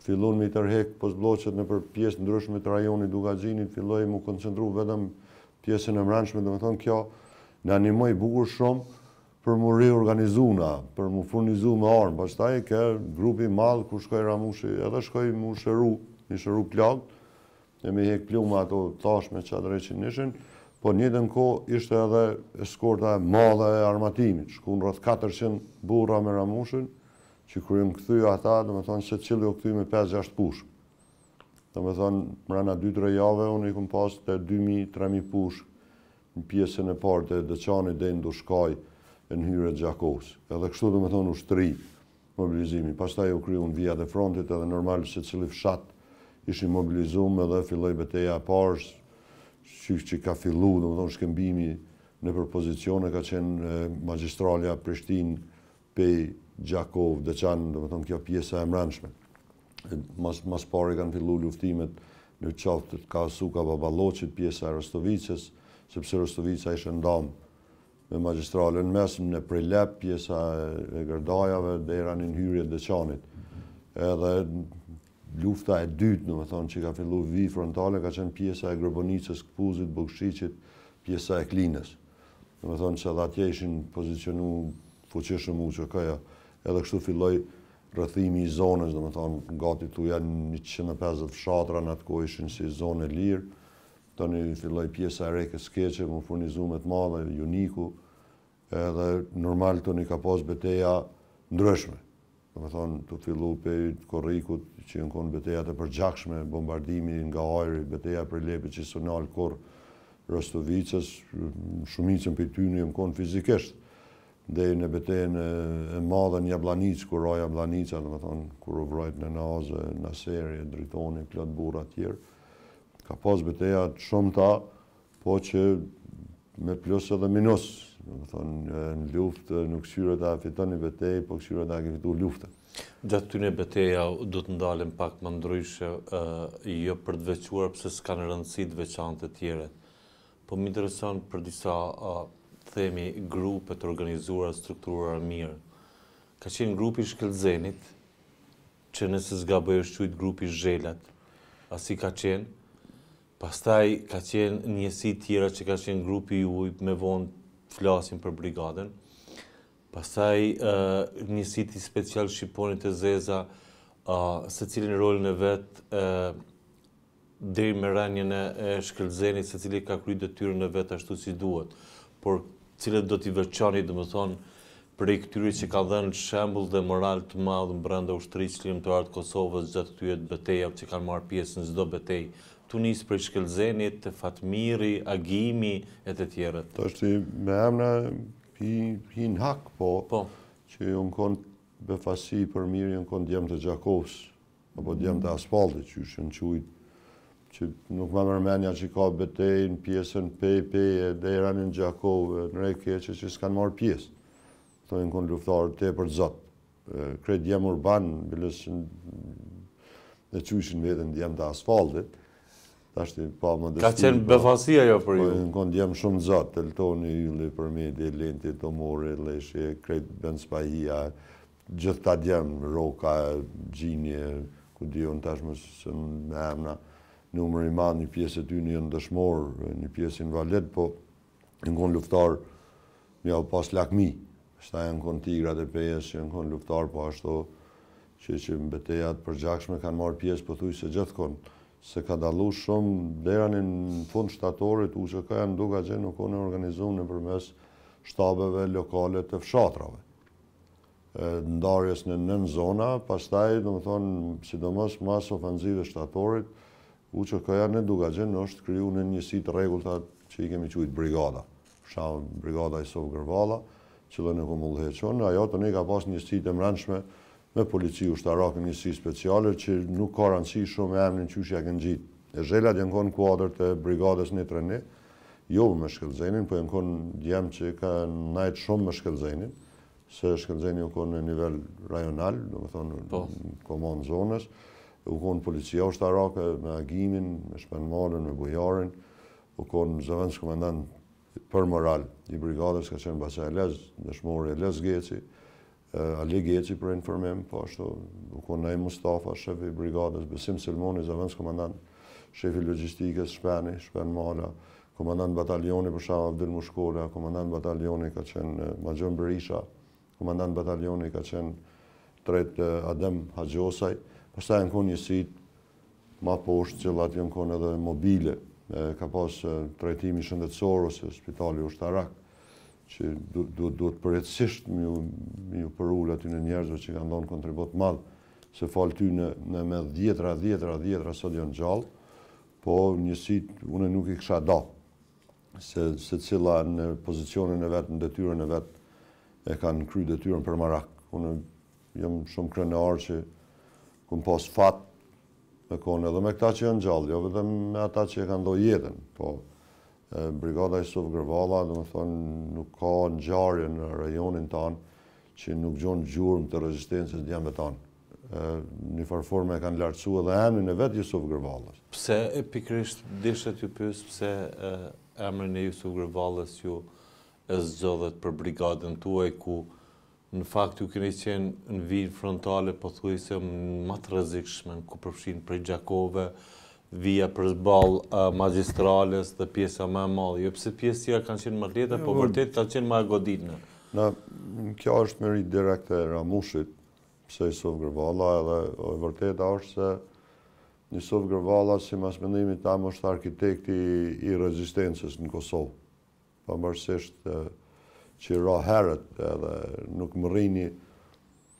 Fillon me i tërhjek postblloqet nëpër pjesë t'ndryshme të rajonit t'Dukagjinit, filloi m'u koncentru vetëm n'pjesën e mrenshme, domethonë kjo na nimoi bukur shumë për m'u riorganizu na, për m'u furnizu me armë, pastaj ke grupi i madh ku shkoi Ramushi, edhe shkoi m'u shëru, me i shëru plagët, dhe me hek plumbat ato tashme çka dreqin ishin, po n'të njëjtën kohë ishte edhe eskorta e madhe e armatimit, shkun rreth 400 burra me Ramushin, që kur janë kthy ata, domethonë secili u kthy me 5-6 pushkë. Domethonë, mrena 2-3 jave, ne i kem pas te 2.000-3.000 pushkë në pjesën e parë te Deçani dhe n'Dushkajë e në hyrje t'Gjakovës. Edhe kështu domethonë ushtri. mobilizimi. Pastaj u krijun vijat e frontit edhe normal secili fshat ishin mobilizum edhe filloi beteja e parë qysh që ka fillu, domethonë shkëmbimi nëpër pozicione ka qenë magjistralja Prishtinë, Pejë, Gjakovë, Deçan, domethonë kjo pjesa e mrenshme. Ma, ma s'pari kanë fillu luftimet në qoftë ka Suka e Baballoqit, pjesa e Rostovicës, sepse Rostovica ish e ndamë me magjistralen mes, në Prejlep pjesa e gërdajave deri në hyrje Deçanit edhe lufta e dytë domethonë që ka fillu vijë frontale ka qenë pjesa e Grabanicës Këpuzit Bokshiqit pjesa e Klinës domethonë që edhe atje ishin pozicionu fuqishëm UÇK-ja edhe kështu filloj rrethimi i zonës domethonë gati thuja 150 fshatra në atë kohë ishin si zonë e lirë Tani filloi pjesa e Rekës Keqe m'u furnizu me të madhe, Juniku, edhe normal tani ka pas beteja ndryshme. Domethonë, tu fillu prej korrikut, që jon konë beteja të përgjakshme, bombardimi nga ajri, beteja Prejlepit që s'u nal kurrë, Rostovicës, shumicën prej tyne jem konë fizikisht, deri në betejën e madhe në Jabllanicë, kur ra Jabllanica, domethonë, kur u vrajtën Naz, Naseri, Dritoni, plot burra tjerë, Ka pas beteja të shumta, po që me plus edhe minus. Domethonë, në luftë nuk kqyret a fiton një betejë, po kqyret a e ke fitu luftën. Gjatë këtyne betejave du të ndalem pak më ndryshe, jo për të veçuar pse s'kanë rëndësi të veçantë tjerat. Po më intereson për disa, të themi, grupe të organizuara, strukturuara mirë. Ka qenë grupi i Shkëlzenit, Që nëse s'gaboj është quajt grupi Xhelat, a si ka qenë. Pastaj ka qenë njësi tjera që ka qenë grupi i juj, më vonë flasim për brigadën. Pastaj njësiti special Shqiponjat e Zeza, secili rolin e vet deri me rënien e Shkëlzenit secili ka kry detyrën e vet ashtu siç duhet, por cilët do t'i veçoni domethënë prej këtyre që kanë dhënë shembull dhe moral të madh brenda Ushtërisë Çlirimtare të Kosovës gjatë këtyre betejave që kanë marrë pjesë në çdo betejë, tu nis prej Shkëlzenit, Fatmiri, Agimi e të tjerët. Tash ti me emra hin n'hak po që jon kon befasi për mirë jon kon djem të Gjakovës. Apo djem të asfaltit qysh jan qujt që nuk ma merr menja që ka betejë në pjesën pej Peje deri në Gjakovë në Rekë t'Keqe që s'kanë marrë pjesë. Këta janë kon luftarë tepër t'zot. Krejt djem urban, biles që e qujshin veten djem të asfaltit. Tashti pa më dështim. Ka qenë befasi ajo për ju. Po janë kon djem shumë t'zot, Eltoni, Ylli, Përmeti, Lenti, Tomori, Lleshi, krejt Ben Spahia, Gjithë ta djem, Roka, Gjini, ku di unë tash m'i përmend me emna, numër i madh, një pjesë e tyne janë dëshmorë, një pjesë invalidë, po janë kon luftarë, me jau pas lakmi. Këta janë kon tigrat e Pejës, janë kon luftarë po ashtu, që që në beteja të përgjakshme kanë marrë pjesë pothuajse gjithkund. S'e ka dallu shumë deri në fund shtatorit, UÇK-ja në Dukagjin u kon e organizu nëpërmes shtabeve lokale të fshatrave. ndarjes në nënzona, pastaj, domethënë, sidomos mas ofensivës shtatorit, UÇK-ja në Dukagjin është kriju në njësi të rregullta që i kemi quajt brigada. Për shembull, brigada Isuf Gërvalla, që unë e kum udhëheq, ajo të ne ka pas njësi të mbrendshme me polici ushtarake, njësi speciale që nuk ka rëndësi shumë emrin qysh ja kanë ngjit. Gazelat janë kon në kuadër të brigadës një tre një, Jo me Shkëlzenin, po janë konë djem që kanë nejtë shumë me Shkëlzenin, se Shkëlzeni u konë në nivel rajonal, domethonë në po. komandë zonës, u konë policia ushtarake me Agimin, me Shpend Malën, me Bujarin, u konë zëvendës komandant për moral i brigadës, ka qenë baca Elez, dëshmori Elez Geci, Ali Geci për informim, po ashtu, u kon Naim Mustafa, shef i brigadës, Besim Selmoni, zëvendës komandant, shef i logistikës, Shpendi, Shpend Mala, komandant batalioni, për shembull Avdyl Mushkolaj, komandant batalioni ka qenë Maxhun Berisha, komandant batalioni ka qenë i treti Adem Haxhosaj, pastaj janë konë njësit Ma poshtë të cilat janë kon edhe mobile, ka pas trajtimi shëndetësor ose spitali ushtarak, që duhet përjetësisht me ju përul atyne njerëzve që kanë dhonë kontribut të madh, se falë tyne me dhjetra, dhjetra, dhjetra, sot janë gjallë, po njësit une nuk i kisha da, se secila në pozicionin e vet, në detyrën e vet, e kanë kry detyrën për marak. Unë Jam shumë krenar që kum pas fat me konë edhe me këta që janë gjallë, jo vetëm me ata që e kanë dhonë jetën, po Brigada Isuf Gërvalla, domethonë, nuk ka ngjarje në rajonin tanë, që nuk gjon gjurmë të rezistencës djemve tanë. Njëfar forme e kanë lartësu edhe emrin e vetë Jusuf Gërvallës. Pse pikërisht, desha t'ju pys, pse emrin e Jusuf Gërvallës ju e zgjodhët për brigadën tuaj, ku Në fakt ju keni qenë në vijën frontale pothuajse ma të rrezikshme ku përfshin prej Gjakove, vija përballë magjistrales dhe pjesa ma e madhe, jo pse pjesët tjera kanë qenë ma të lehta, po vërtet ka qenë ma e goditna. Na, kjo është meritë direkte e Ramushit, pse Jusuf Gërvalla edhe e vërteta është se Jusuf Gërvalla simas mendimit tam është arkitekti i rezistencës në Kosovë. Pavarësisht që ra herët edhe nuk mrrini,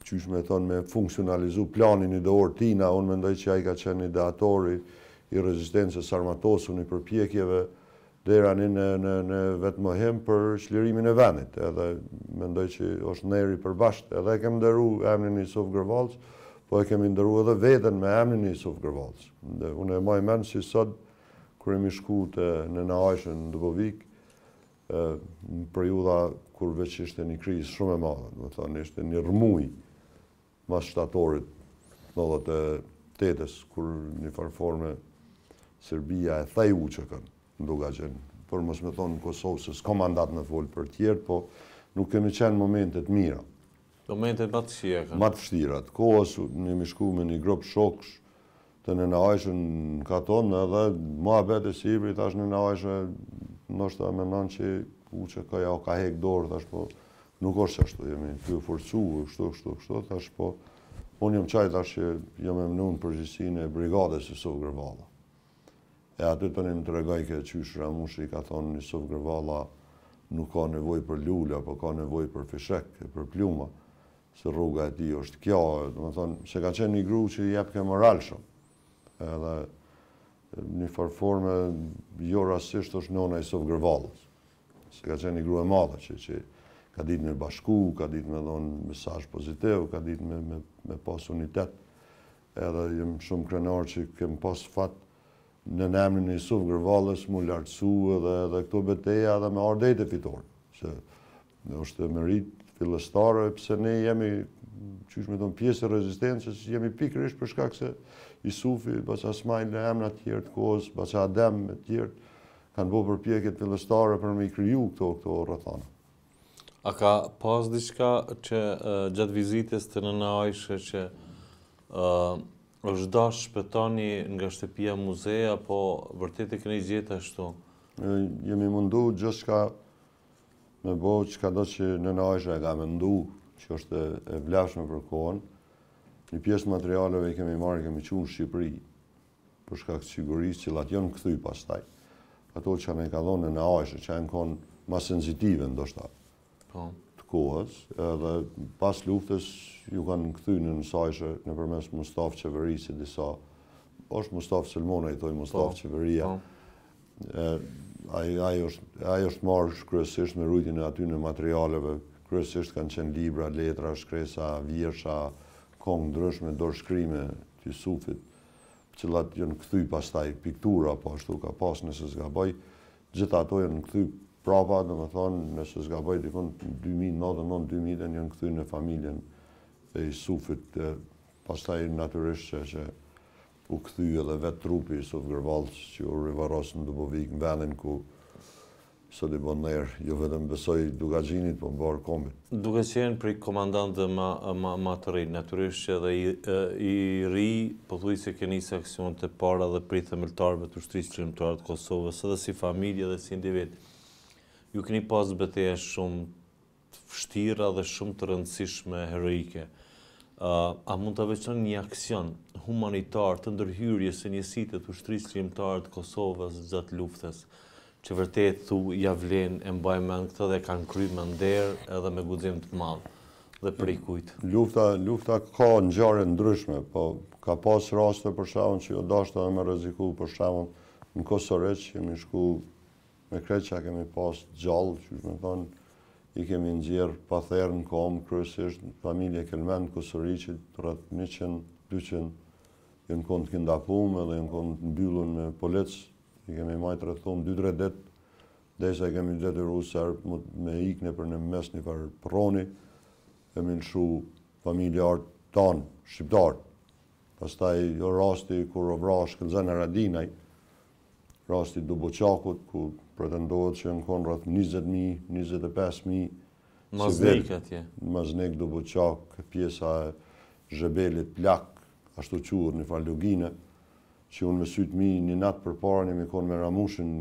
qysh me thonë, me e funksionalizu planin ideor t'tina, unë mendoj që ai ka qenë ideatori i rezistencës së armatosun, i përpjekjeve deri në në në vetëmohim për çlirimin e vendit. Edhe mendoj që është nder i përbashkët. Edhe e kemi nderu emrin Jusuf Gërvallës, po e kemi nderu edhe veten me emrin Jusuf Gërvallës. Unë e maj mend si sot kur jemi shku te nëna Ajshe në Dubovik, në periudhë kur veç ishte një krizë shumë e madhe, domethonë ishte një rrëmujë mas shtatorit t'98-ës, kur një farforme Serbia e thej UÇK-në n'Dukagjin, për mos me thonë në Kosovë, se s'kom mandat me folë për tjertë, po nuk kemi qenë në momente t'mira. Momentet ma të... Ma të vështirat t'kohës, jemi shku me ni grup shokësh te Nena Ajshe në katun edhe muhabet e sipër i thash Nena Ajshe ndoshta e menon qe UÇK-ja ka hek dorë thash po nuk osht qashtu jemi tu e forcu kshtu kshtu kshtu thash po un jom qaj thash qe jom emnu në përgjegjësinë e brigadës Jusuf Gërvalla E aty tani më tregojke qysh Ramushi i ka thonë Jusuf Gërvalla nuk ka nevojë për lule, po ka nevojë për fishek e për plumba, se rruga e tij është kjo, domethonë se ka qenë një gru që jepke moral shumë. Edhe një farforme jo rastisht është nona Isuf Gërvallës. Se ka qenë një gru e madhe që, që ka ditë me bashku, ka ditë me dhonë mesazh pozitiv, ka ditë me, me, me pas unitet Edhe jam shumë krenar që kem pas fat nën emrin e Isuf Gërvallës mu lartësu edhe edhe këto beteja edhe me ardh deri te fitorja. Se nëse është meritë fillestare, pse ne jemi qysh me thonë pjesë e rezistencës, jemi pikërisht për shkak se Isufi, Baca Smajl e emna tjerë të kohës, Baca Adem e tjerë, kanë bo përpjekjet fillestare për me i kriju këto, këto rrethana. A ka pas diçka që gjatë vizitës te nëna Ajshe që është dashtë ta shpëtoni nga shtëpia muze, apo vërtet e keni gjetë ashtu? Jemi mundu gjithçka me bo, çkado që nëna Ajshe e ka mendu, që është e vlefshme për kohën. Një pjesë t'materialeve i kemi marrë, i kemi çu n'Shqipëri, për shkak të sigurisë, t'cilat janë kthy pastaj. Ato që na ka dhënë nëna Ajshe, që janë kanë më sensitive ndoshta. Po. Të kohës, edhe pas luftës ju kanë kthy nënës Ajshe nëpërmes Mustaf Qeverisë i disha, është Mustaf Selmanaj, i thojshim Mustaf po, Qeveria, po. ai është marrë kryesisht me rujtjen e atyne materialeve, kryesisht kanë qenë libra, letra, shkresa, vjersha, kongë t'ndryshme, dorëshkrime, të Jusufit, të cilat janë kthy pastaj piktura po ashtu ka pas nëse s'gaboj, gjitha ato janë kthy prapa, domethënë nëse s'gaboj dikun dy mijë e nëntë, dy mijë e dhjetën janë kthy në familjen e Isufit, pastaj natyrisht që që u kthy edhe vetë trupi i Isuf Gërvallës, që u rivarros në Dubovik, në vendin ku Sot i bon ner jo vetëm besoj Dukagjinit po mbarë kombit. Duke qenë prej komandantëve ma të rinj, natyrisht që edhe i ri pothuajse keni nisë aksionet e para dhe prej themeltarëve të Ushtrisë Çlirimtare të Kosovës edhe si familje dhe si individ. Ju keni pasë beteja shumë të vështira dhe shumë të rëndësishme heroike. A mund ta veçoni një aksion humanitar të ndërhyrjes së njësitit të Ushtrisë Çlirimtare të Kosovës gjatë luftës, që vërtet thu ia vlen, e mbaj në mend këtë dhe e kanë kry me nder edhe me guxim të madh dhe prej kujt? Lufta, lufta ka ngjarje të ndryshme, po ka pas raste për shembull që o dashtë edhe me rreziku, për shembull në Kosoriq jemi shku Me krejt çka kemi pas gjallë, qysh me thënë, i kemi nxjerrë pa therrë në komë, kryesisht familje Kelmen, Kosuriqit, rreth 100, 200, janë konë të kidnapume dhe janë konë të mbyllun me polic, i kemi majtë rrethum 2-3 ditë, dhe i kemi detyru serbët me ikë nëpërmjet njëfarë prroni, e me lëshu familjarë tanë, shqiptarë. Pastaj, o rasti, kur o vra Shkëlzen Haradinaj, rasti Duboçakut, ku pretendohet që janë konë rreth 20.000, 25.000, Maznik atje. Maznik, Duboçak, pjesa e Zhebelit, Plak, ashtu quhet njëfarë lugine, që unë me sytë e mi një natë përpara jemi konë me Ramushin,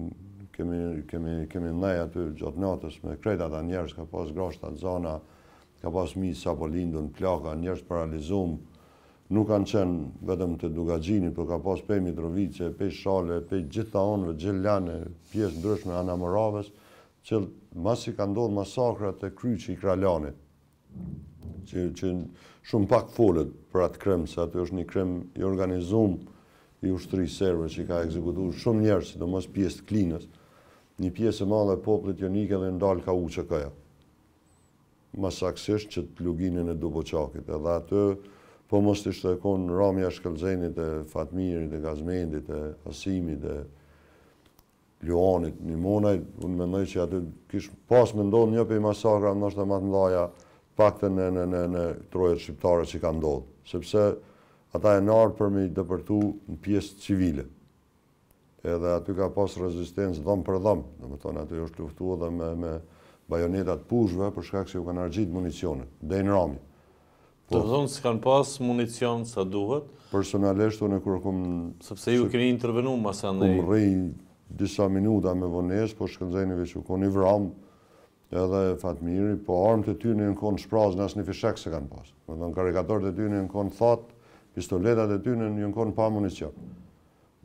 kemi nejt aty gjatë natës me krejt ata njerës, ka pas gra shtatzana, ka pas fmi sapolindun, plaka, njerëz të paralizum, Nuk kanë qenë vetëm të Dukagjinit, por ka pas pej Mitrovice, pej Shale, pej gjitha anëve, Gjilani, pjesë të ndryshme Anamoravës që masi ka ndodhë masakra te Kryqi i Kralanit, që që shumë pak folet për atë krim, se aty është një krim i organizum i ushtrisë serbe që i ka ekzekutu shumë njerëz, sidomos pjesë të Klinës, një pjesë e madhe e popullit janë ik edhe i ndal ka UÇK-ja. më saktësisht që te Lugina e Duboçakit, edhe aty po mos të ishte kon ramja e Shkëlzenit e Fatmirit e Gazmendit e Asimit e Luanit, Nimonajt, unë mendoj që aty kish pas me ndodhë një prej masakrave ndoshta ma të mëdhaja të paktën në në në në trojet shqiptare që kanë ndodhë, sepse ata janë ardhë për me i depërtu në pjesë civile, Edhe aty ka pas rezistencë dhomë për dhomë, domethënë aty është luftu edhe me, me bajoneta t'pushkve, për shkak se ju kanë harxhit municionin, Dejn Rami. Po, domethënë s'kanë pas municion sa duhet? Personalisht, unë kur kum... Sepse ju keni intervenu masandaj... Kum mrri disa minuta me vonesë, po Shkëlzeni veç u kon i vramë, edhe Fatmiri, po armët e tyne janë konë shprazne, asnjë fishek s'e kanë pas. Domethënë karikatorët e tyne janë konë thatë, pistoletat e tyne janë konë pa municion.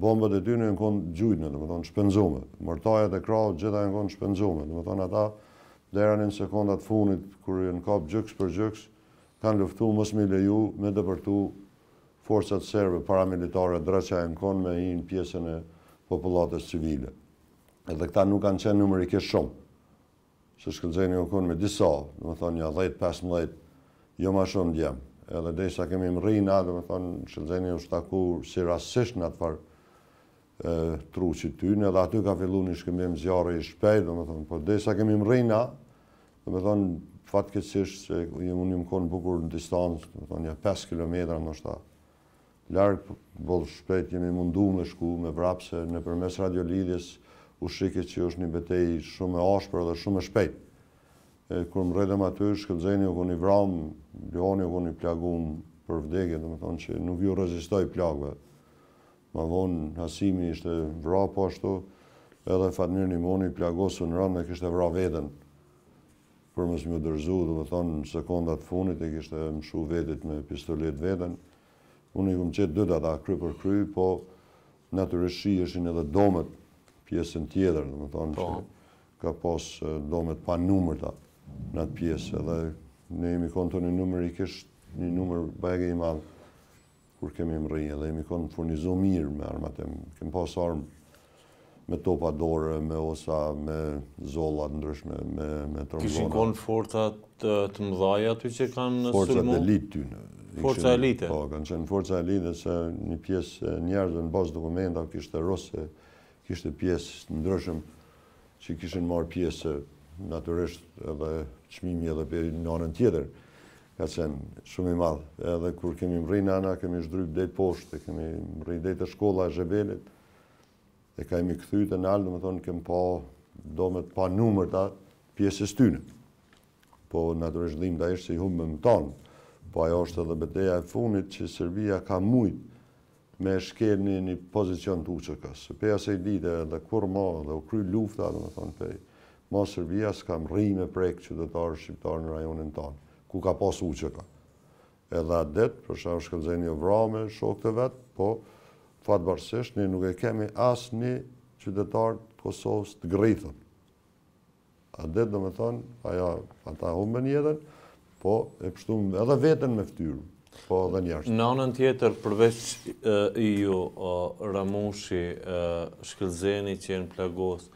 Bombat e tyne janë kon gjujtne, domethënë shpenzume. Mortajat e krahut të gjitha janë kon shpenzume. Domethënë ata deri në sekondat e funit kur janë kap gjoks për gjoks kanë luftu mos me i leju me depërtu forcat serbe paramilitare dreqa janë kon me hi në pjesën e popullatës civile. Edhe këta nuk kanë qenë numerikisht shumë. Se Shkëlzeni u kon me disa, domethënë nja 10, 15, jo ma shumë djem. Edhe derisa kemi mrri na, domethënë Shkëlzeni është taku si rastësisht në atë farë truçit tyne, edhe aty ka fillu një shkëmbim zjarri i shpejtë, domethënë, po derisa kemi mrri na, domethënë, fatkeqësisht, se unë jam konë bukur në distancë, domethënë, nja 5 km, ndoshta, Larg boll shpejt jemi mundu me shku me vrap se nëpërmes radio lidhjes u shihke që është një betejë shumë e ashpër dhe shumë e shpejtë e kur mrritëm aty Shkëlzeni u kon i vramë Luani u kon i plagumë për vdekje domethënë që nuk ju rezistoi plagëve ma vonë Hasimi ishte vra po ashtu edhe Fatmir Nimoni plagosun rëndë dhe kishte vra veten për mos me u dorëzu, domethënë, në sekondat e funit, i kishte mshu vetit me pistoletë t'veten, unë i kam gjetë dytë ata kry për kry, po natyrisht shiheshin edhe domet n'pjesën tjetër, domethënë po. që ka pas dome t'panumërta në atë pjesë, edhe ne jemi kon të një numër i kishtë, një numër bajagi i madh, Kur kemi mrri edhe jemi kon furnizu mirë me armat e kemi pas armë me topa dore, me osa, me zolla t'ndryshme, me, me tromblona. Kishin kon forca të mëdhaja aty që kanë sulmu? Forcat elite t'tyne. Forca elite? Po, kanë qenë forca elite se një pjesë njerëzve në bazë dokumenta kishte rusë, kishte pjesë të ndryshme që kishin marrë pjesë natyrisht edhe çmimi edhe për në anën tjetër. ka qenë shumë i madh. Edhe kur kemi mrri na, kemi zhdryp dej poshtë, e kemi mrri dej te shkolla e Zhebelit, e kah jemi kthy te nalt, domethënë, kem pa dome të panumërta pjesës tyne. Po, natyrisht dhimta është se i humb, domethënë, po ajo është edhe beteja e funit që Serbia ka mujtë me e shkel në një pozicion të UÇK-së. Se prej asaj dite edhe kurrë ma deri u kry lufta, domethënë pej ma Serbia s'ka mrri me prek qytetarë shqiptarë në rajonin tonë, ku ka pas UÇK. Edhe atë ditë, për shembull Shkëlzeni u vra me shokët e vet, po fatbarësisht ne nuk e kemi asnjë qytetar të Kosovës të gërrithun. Atë ditë domethonë, ajo, ata humben jetën, po e pshtun edhe veten me ftyrë, po edhe njërështë. Në anën tjetër, përveç që ju, Ramushi, Shkëlzeni që jeni plagos,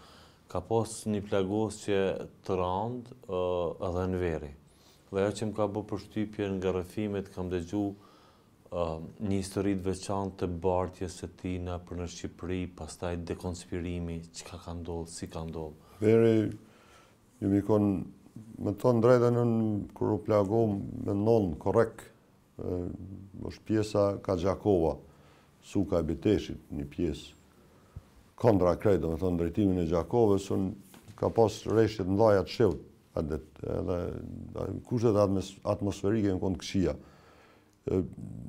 ka pas një plagosje të randë edhe Enveri. Dhe ajo që më ka bërë përshtypje nga rrëfimet, kam dëgju Një histori të veçantë të bartjes së tij për në Shqipëri, pastaj dekonspirimi, çka ka ndodhur, si ka ndodhur. Enveri, ju me kon, me thonë të drejtën, kur u plagom me non korrik, është pjesa ka Gjakova, Suka e Biteshit, një pjesë kontra krejt, domethonë drejtimin e Gjakovës, ka pas reshje të mdhaja të shiut, edhe kushtet atmosferike u konë të kshia.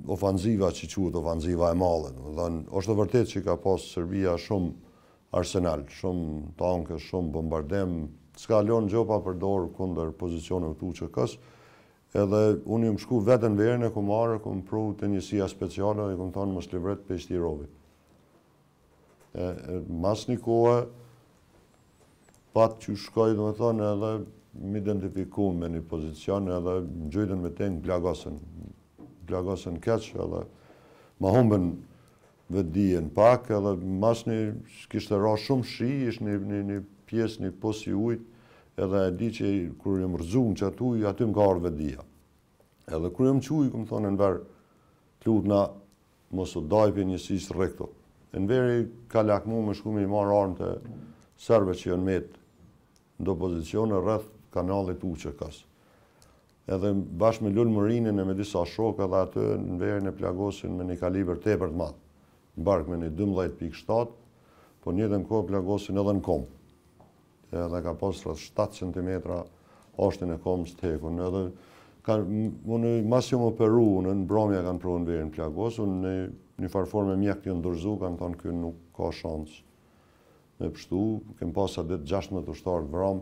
ofanziva që quhet ofanziva e madhe, domethonë, është e vërtetë që ka pas Serbia shumë arsenal, shumë tanke, shumë bombardim, s'ka lënë gjë pa përdorur kundër pozicioneve të UÇK-së. Edhe unë jam shku vetë Enverin e kum marrë, e kum pru te njësia speciale, i kum thonë mos livrit prej istikamit. Mas një kohë, pat që shkoj, domethonë, edhe më identifikun me një pozicion, edhe më gjojtën me tenk, plagosën. Plagosën keq, edhe m'u humb vedija pak, edhe mas një, kishte ra shumë shi, ish një, një, pjesë, një pus i ujit, edhe e di që kur jom rrëzu në qatë uj, aty më ka ardh vedija. Edhe kur jom çu, i kum thonë Enver, të lutna, Mos u dajpi njësisë rri këtu. Enveri ka lakmu me shku me i marrë armët e serbëve që jonë met ndo pozicione rreth kanalit UÇK-së. Edhe bashkë me Lul Morinën e me disa shokë edhe aty Enverin e plagosin me një kalibër tepër të madh. Në bark me një dymbëdhjetë pikë shtatë, po në njëjtën kohë plagosin edhe në komb. Edhe ka pas rreth shtatë centimetra ashtin e komës të hekun. Edhe mu masi më operun, në mbramje kanë pru Enverin plagosun, në një farë formë mjektë janë dorzu, kanë thonë ky nuk ka shans me pështu, kem pas atë ditë 16 ushtarë të vramë,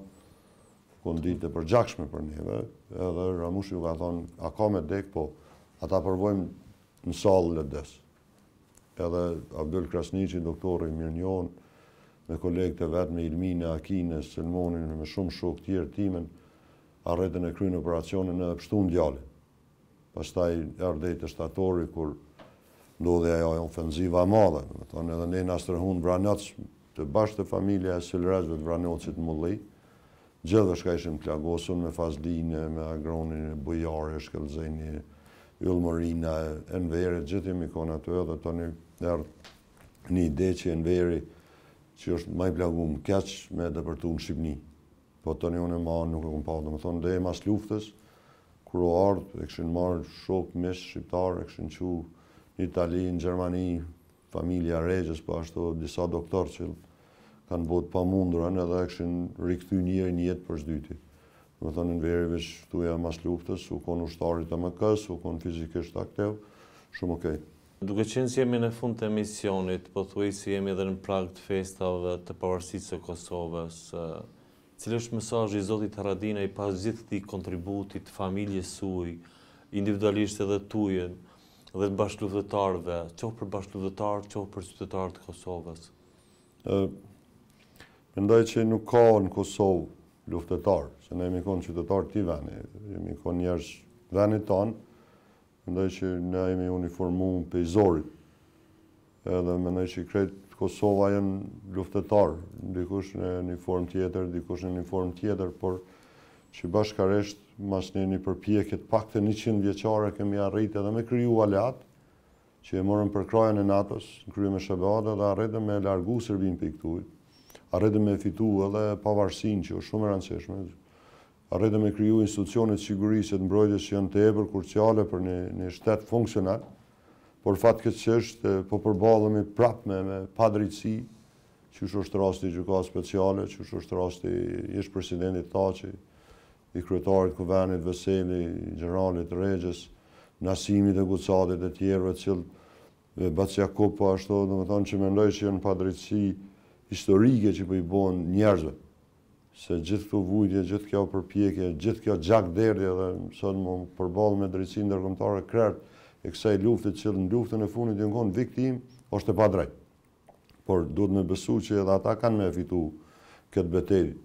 u kon ditë e përgjakshme për neve, edhe Ramushi ju ka thonë, a ka me dek, po, ata përvojmë në sallë le t'des. Edhe Abdyl Krasniqi, doktor i mirënjohun me kolegët e vet, me Ilmin e Akin e Selmonin e me shumë shokë tjerë timen, arritën e kryn operacionin edhe pshtun djalin. Pastaj erdhi tetë shtatori kur ndodhi ajo ofenziva e madhe, domethënë edhe ne na strehun n'Vranoc Të bashkë te familja e Sylrexhëve të Vranocit n'mulli, gjithë çka ishim plagosun me Fazlin e me Agronin e Bujari e Shkëlzeni e Yll Morina e Enveri, gjithë jemi kon aty edhe tani erdh një ide që Enveri që është ma i plagum keq me e depërtu në Shqipni. Po tani unë ma nuk e kom pa, domethënë deri mas luftës kur u ardh e kishin marr shok, miq shqiptar e kishin çu në Itali, në Gjermani, familja e Rexhës, po ashtu disa doktorë që kanë bo të pamundurën edhe e kishin rikthy njerin n'jetë për s'dyti. Domethënë Enveri veç tuja mas luftës, u konë ushtar i TMK-së, u konë fizikisht aktiv, shumë okej. Okay. Duke qenë që jemi në fund të emisionit, pothuajse jemi edhe në prag të festave të pavarësisë së Kosovës, Cili është mesazhi i zotit Haradinaj pas gjithë këtij kontributi të familjes suj, individualisht edhe tujen, dhe të bashkëluftëtarëve, qoftë për bashkëluftëtarët, qoftë për qytetarët e Kosovës? Ë Mendoj që nuk ka në Kosovë luftëtarë, se ne jemi kon qytetarë të këtij vendi, jemi kon njerëz të vendit tonë, Mendoj që na jemi uniformu pej zorit. Edhe mendoj që krejt Kosova janë luftëtarë, dikush në një formë tjetër, dikush në një formë tjetër, por që bashkërisht mas një një përpjekje të paktën njëqindvjeçare kemi arrit edhe me kriju aleatë, që e morëm përkrahjen e NATO-s, në krye me SHBA-të edhe arritëm me largu Serbinë prej këtujt, arritëm me fitu edhe pavarsinë që është shumë e rëndësishme, Arritëm me kriju institucione të sigurisë e të mbrojtjes që janë tepër kruciale për një një shtet funksional, por fatkeqësisht po përballemi prapë me me padrejtësi, qysh është rasti i Gjykatës Speciale, qysh është rasti i ish presidentit Thaçi, i kryetarit të Kuvendit Veseli, i gjeneralit Rexhës, Nasimit e Gucatit e tjerëve të cilët Bac Jakup po ashtu, domethënë që mendoj që janë padrejtësi historike që po i bëhen njerëzve. se gjithë këto vujtje, gjithë kjo përpjekje, gjithë kjo gjakderdhje dhe mëson me u përballë me drejtësinë ndërkombëtare krerët e kësaj lufte të cilët në luftën e fundit janë konë viktimë, është e padrejtë. Por duhet me besu që edhe ata kanë me fitu këtë betejë.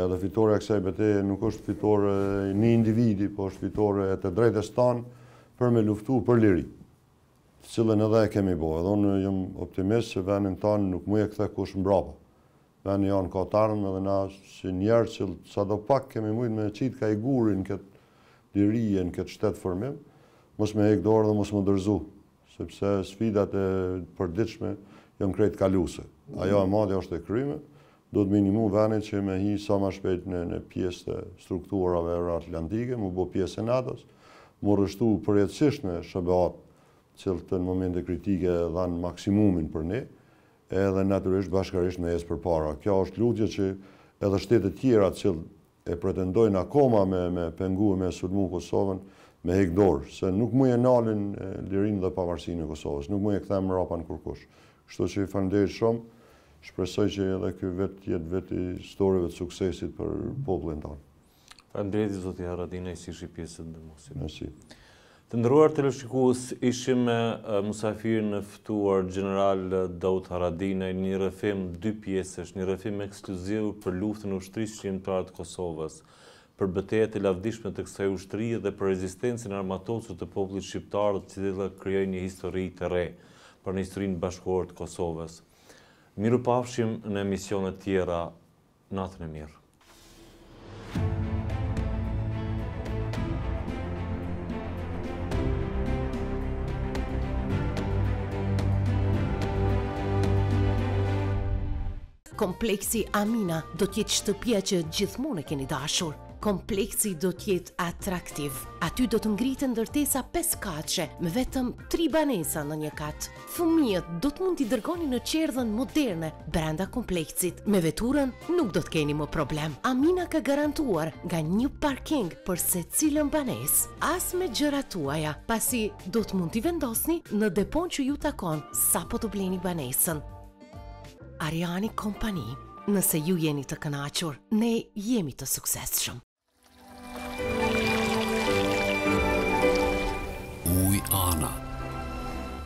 Edhe fitorja e kësaj beteje nuk është fitore e një individi, po është fitore e të drejtës tanë për me luftu për liri, të cilën edhe e kemi bo. Edhe unë jam optimist që vendin tanë nuk mun e kthen kush mbrapa. Vendi jonë ka t'ardhmen edhe na si njerz që sado pak kemi mujt me e qit ka ni gur në këtë liri e në këtë shtetformim, mos me hek dorë dhe mos mu dorëzu, sepse sfidat e përditshme jon krejt t'kalushme. Ajo e madhja osht e kryme, duhet me i nimu venit që me hi sa ma shpejt në në pjesë të strukturave euroatlantike, mu bo pjesë e NATO-s, mu rrështu përjetësisht me SHBA-të, të cilët në momente kritike dhanë maksimumin për ne, edhe natyrisht bashkarisht me ecë përpara. Kjo është lutje që edhe shtetet tjera që e pretendojnë akoma me me pengu e me sulmu Kosovën, me hek dorë, se nuk mujn e nalin lirinë dhe pavarësinë e Kosovës, nuk muj e kthen mrapa kurkush. Kështu që ju faleminderit shumë, shpresoj që edhe ky vit të jetë vit i storeve të suksesit për popullin tonë. Faleminderit zoti Haradinaj si ishit pjesë e emisionit. Merci. Të nderuar teleshikues, ishim me musafirin e ftuar General Daut Haradinaj, një rrëfim dy pjesësh, një rrëfim ekskluziv për luftën e ushtrisë çlirimtare të Kosovës, për betejat e lavdishme të kësaj ushtrie dhe për rezistencën e armatosur të popullit shqiptar të cilat krijojnë një histori të re pranë historisë bashkëkohore të Kosovës. Mirupafshim në emisionet tjera. Natën e mirë. Kompleksi Amina do të jetë shtëpia që gjithmonë e keni dashur. Kompleksi do të jetë atraktiv. Aty do të ngriten ndërtesa pesëkatëshe me vetëm tri banesa në një kat. Fëmijët do të mund t'i dërgoni në çerdhen moderne brenda kompleksit. Me veturën nuk do të keni më problem. Amina ka garantuar nga një parking për secilën banesë, as me gjërat tuaja, pasi do të mund t'i vendosni në depon që ju takon sapo të bleni banesën. Ariani Company, nëse ju jeni të kënaqur, ne jemi të suksesshëm. Ujë Ana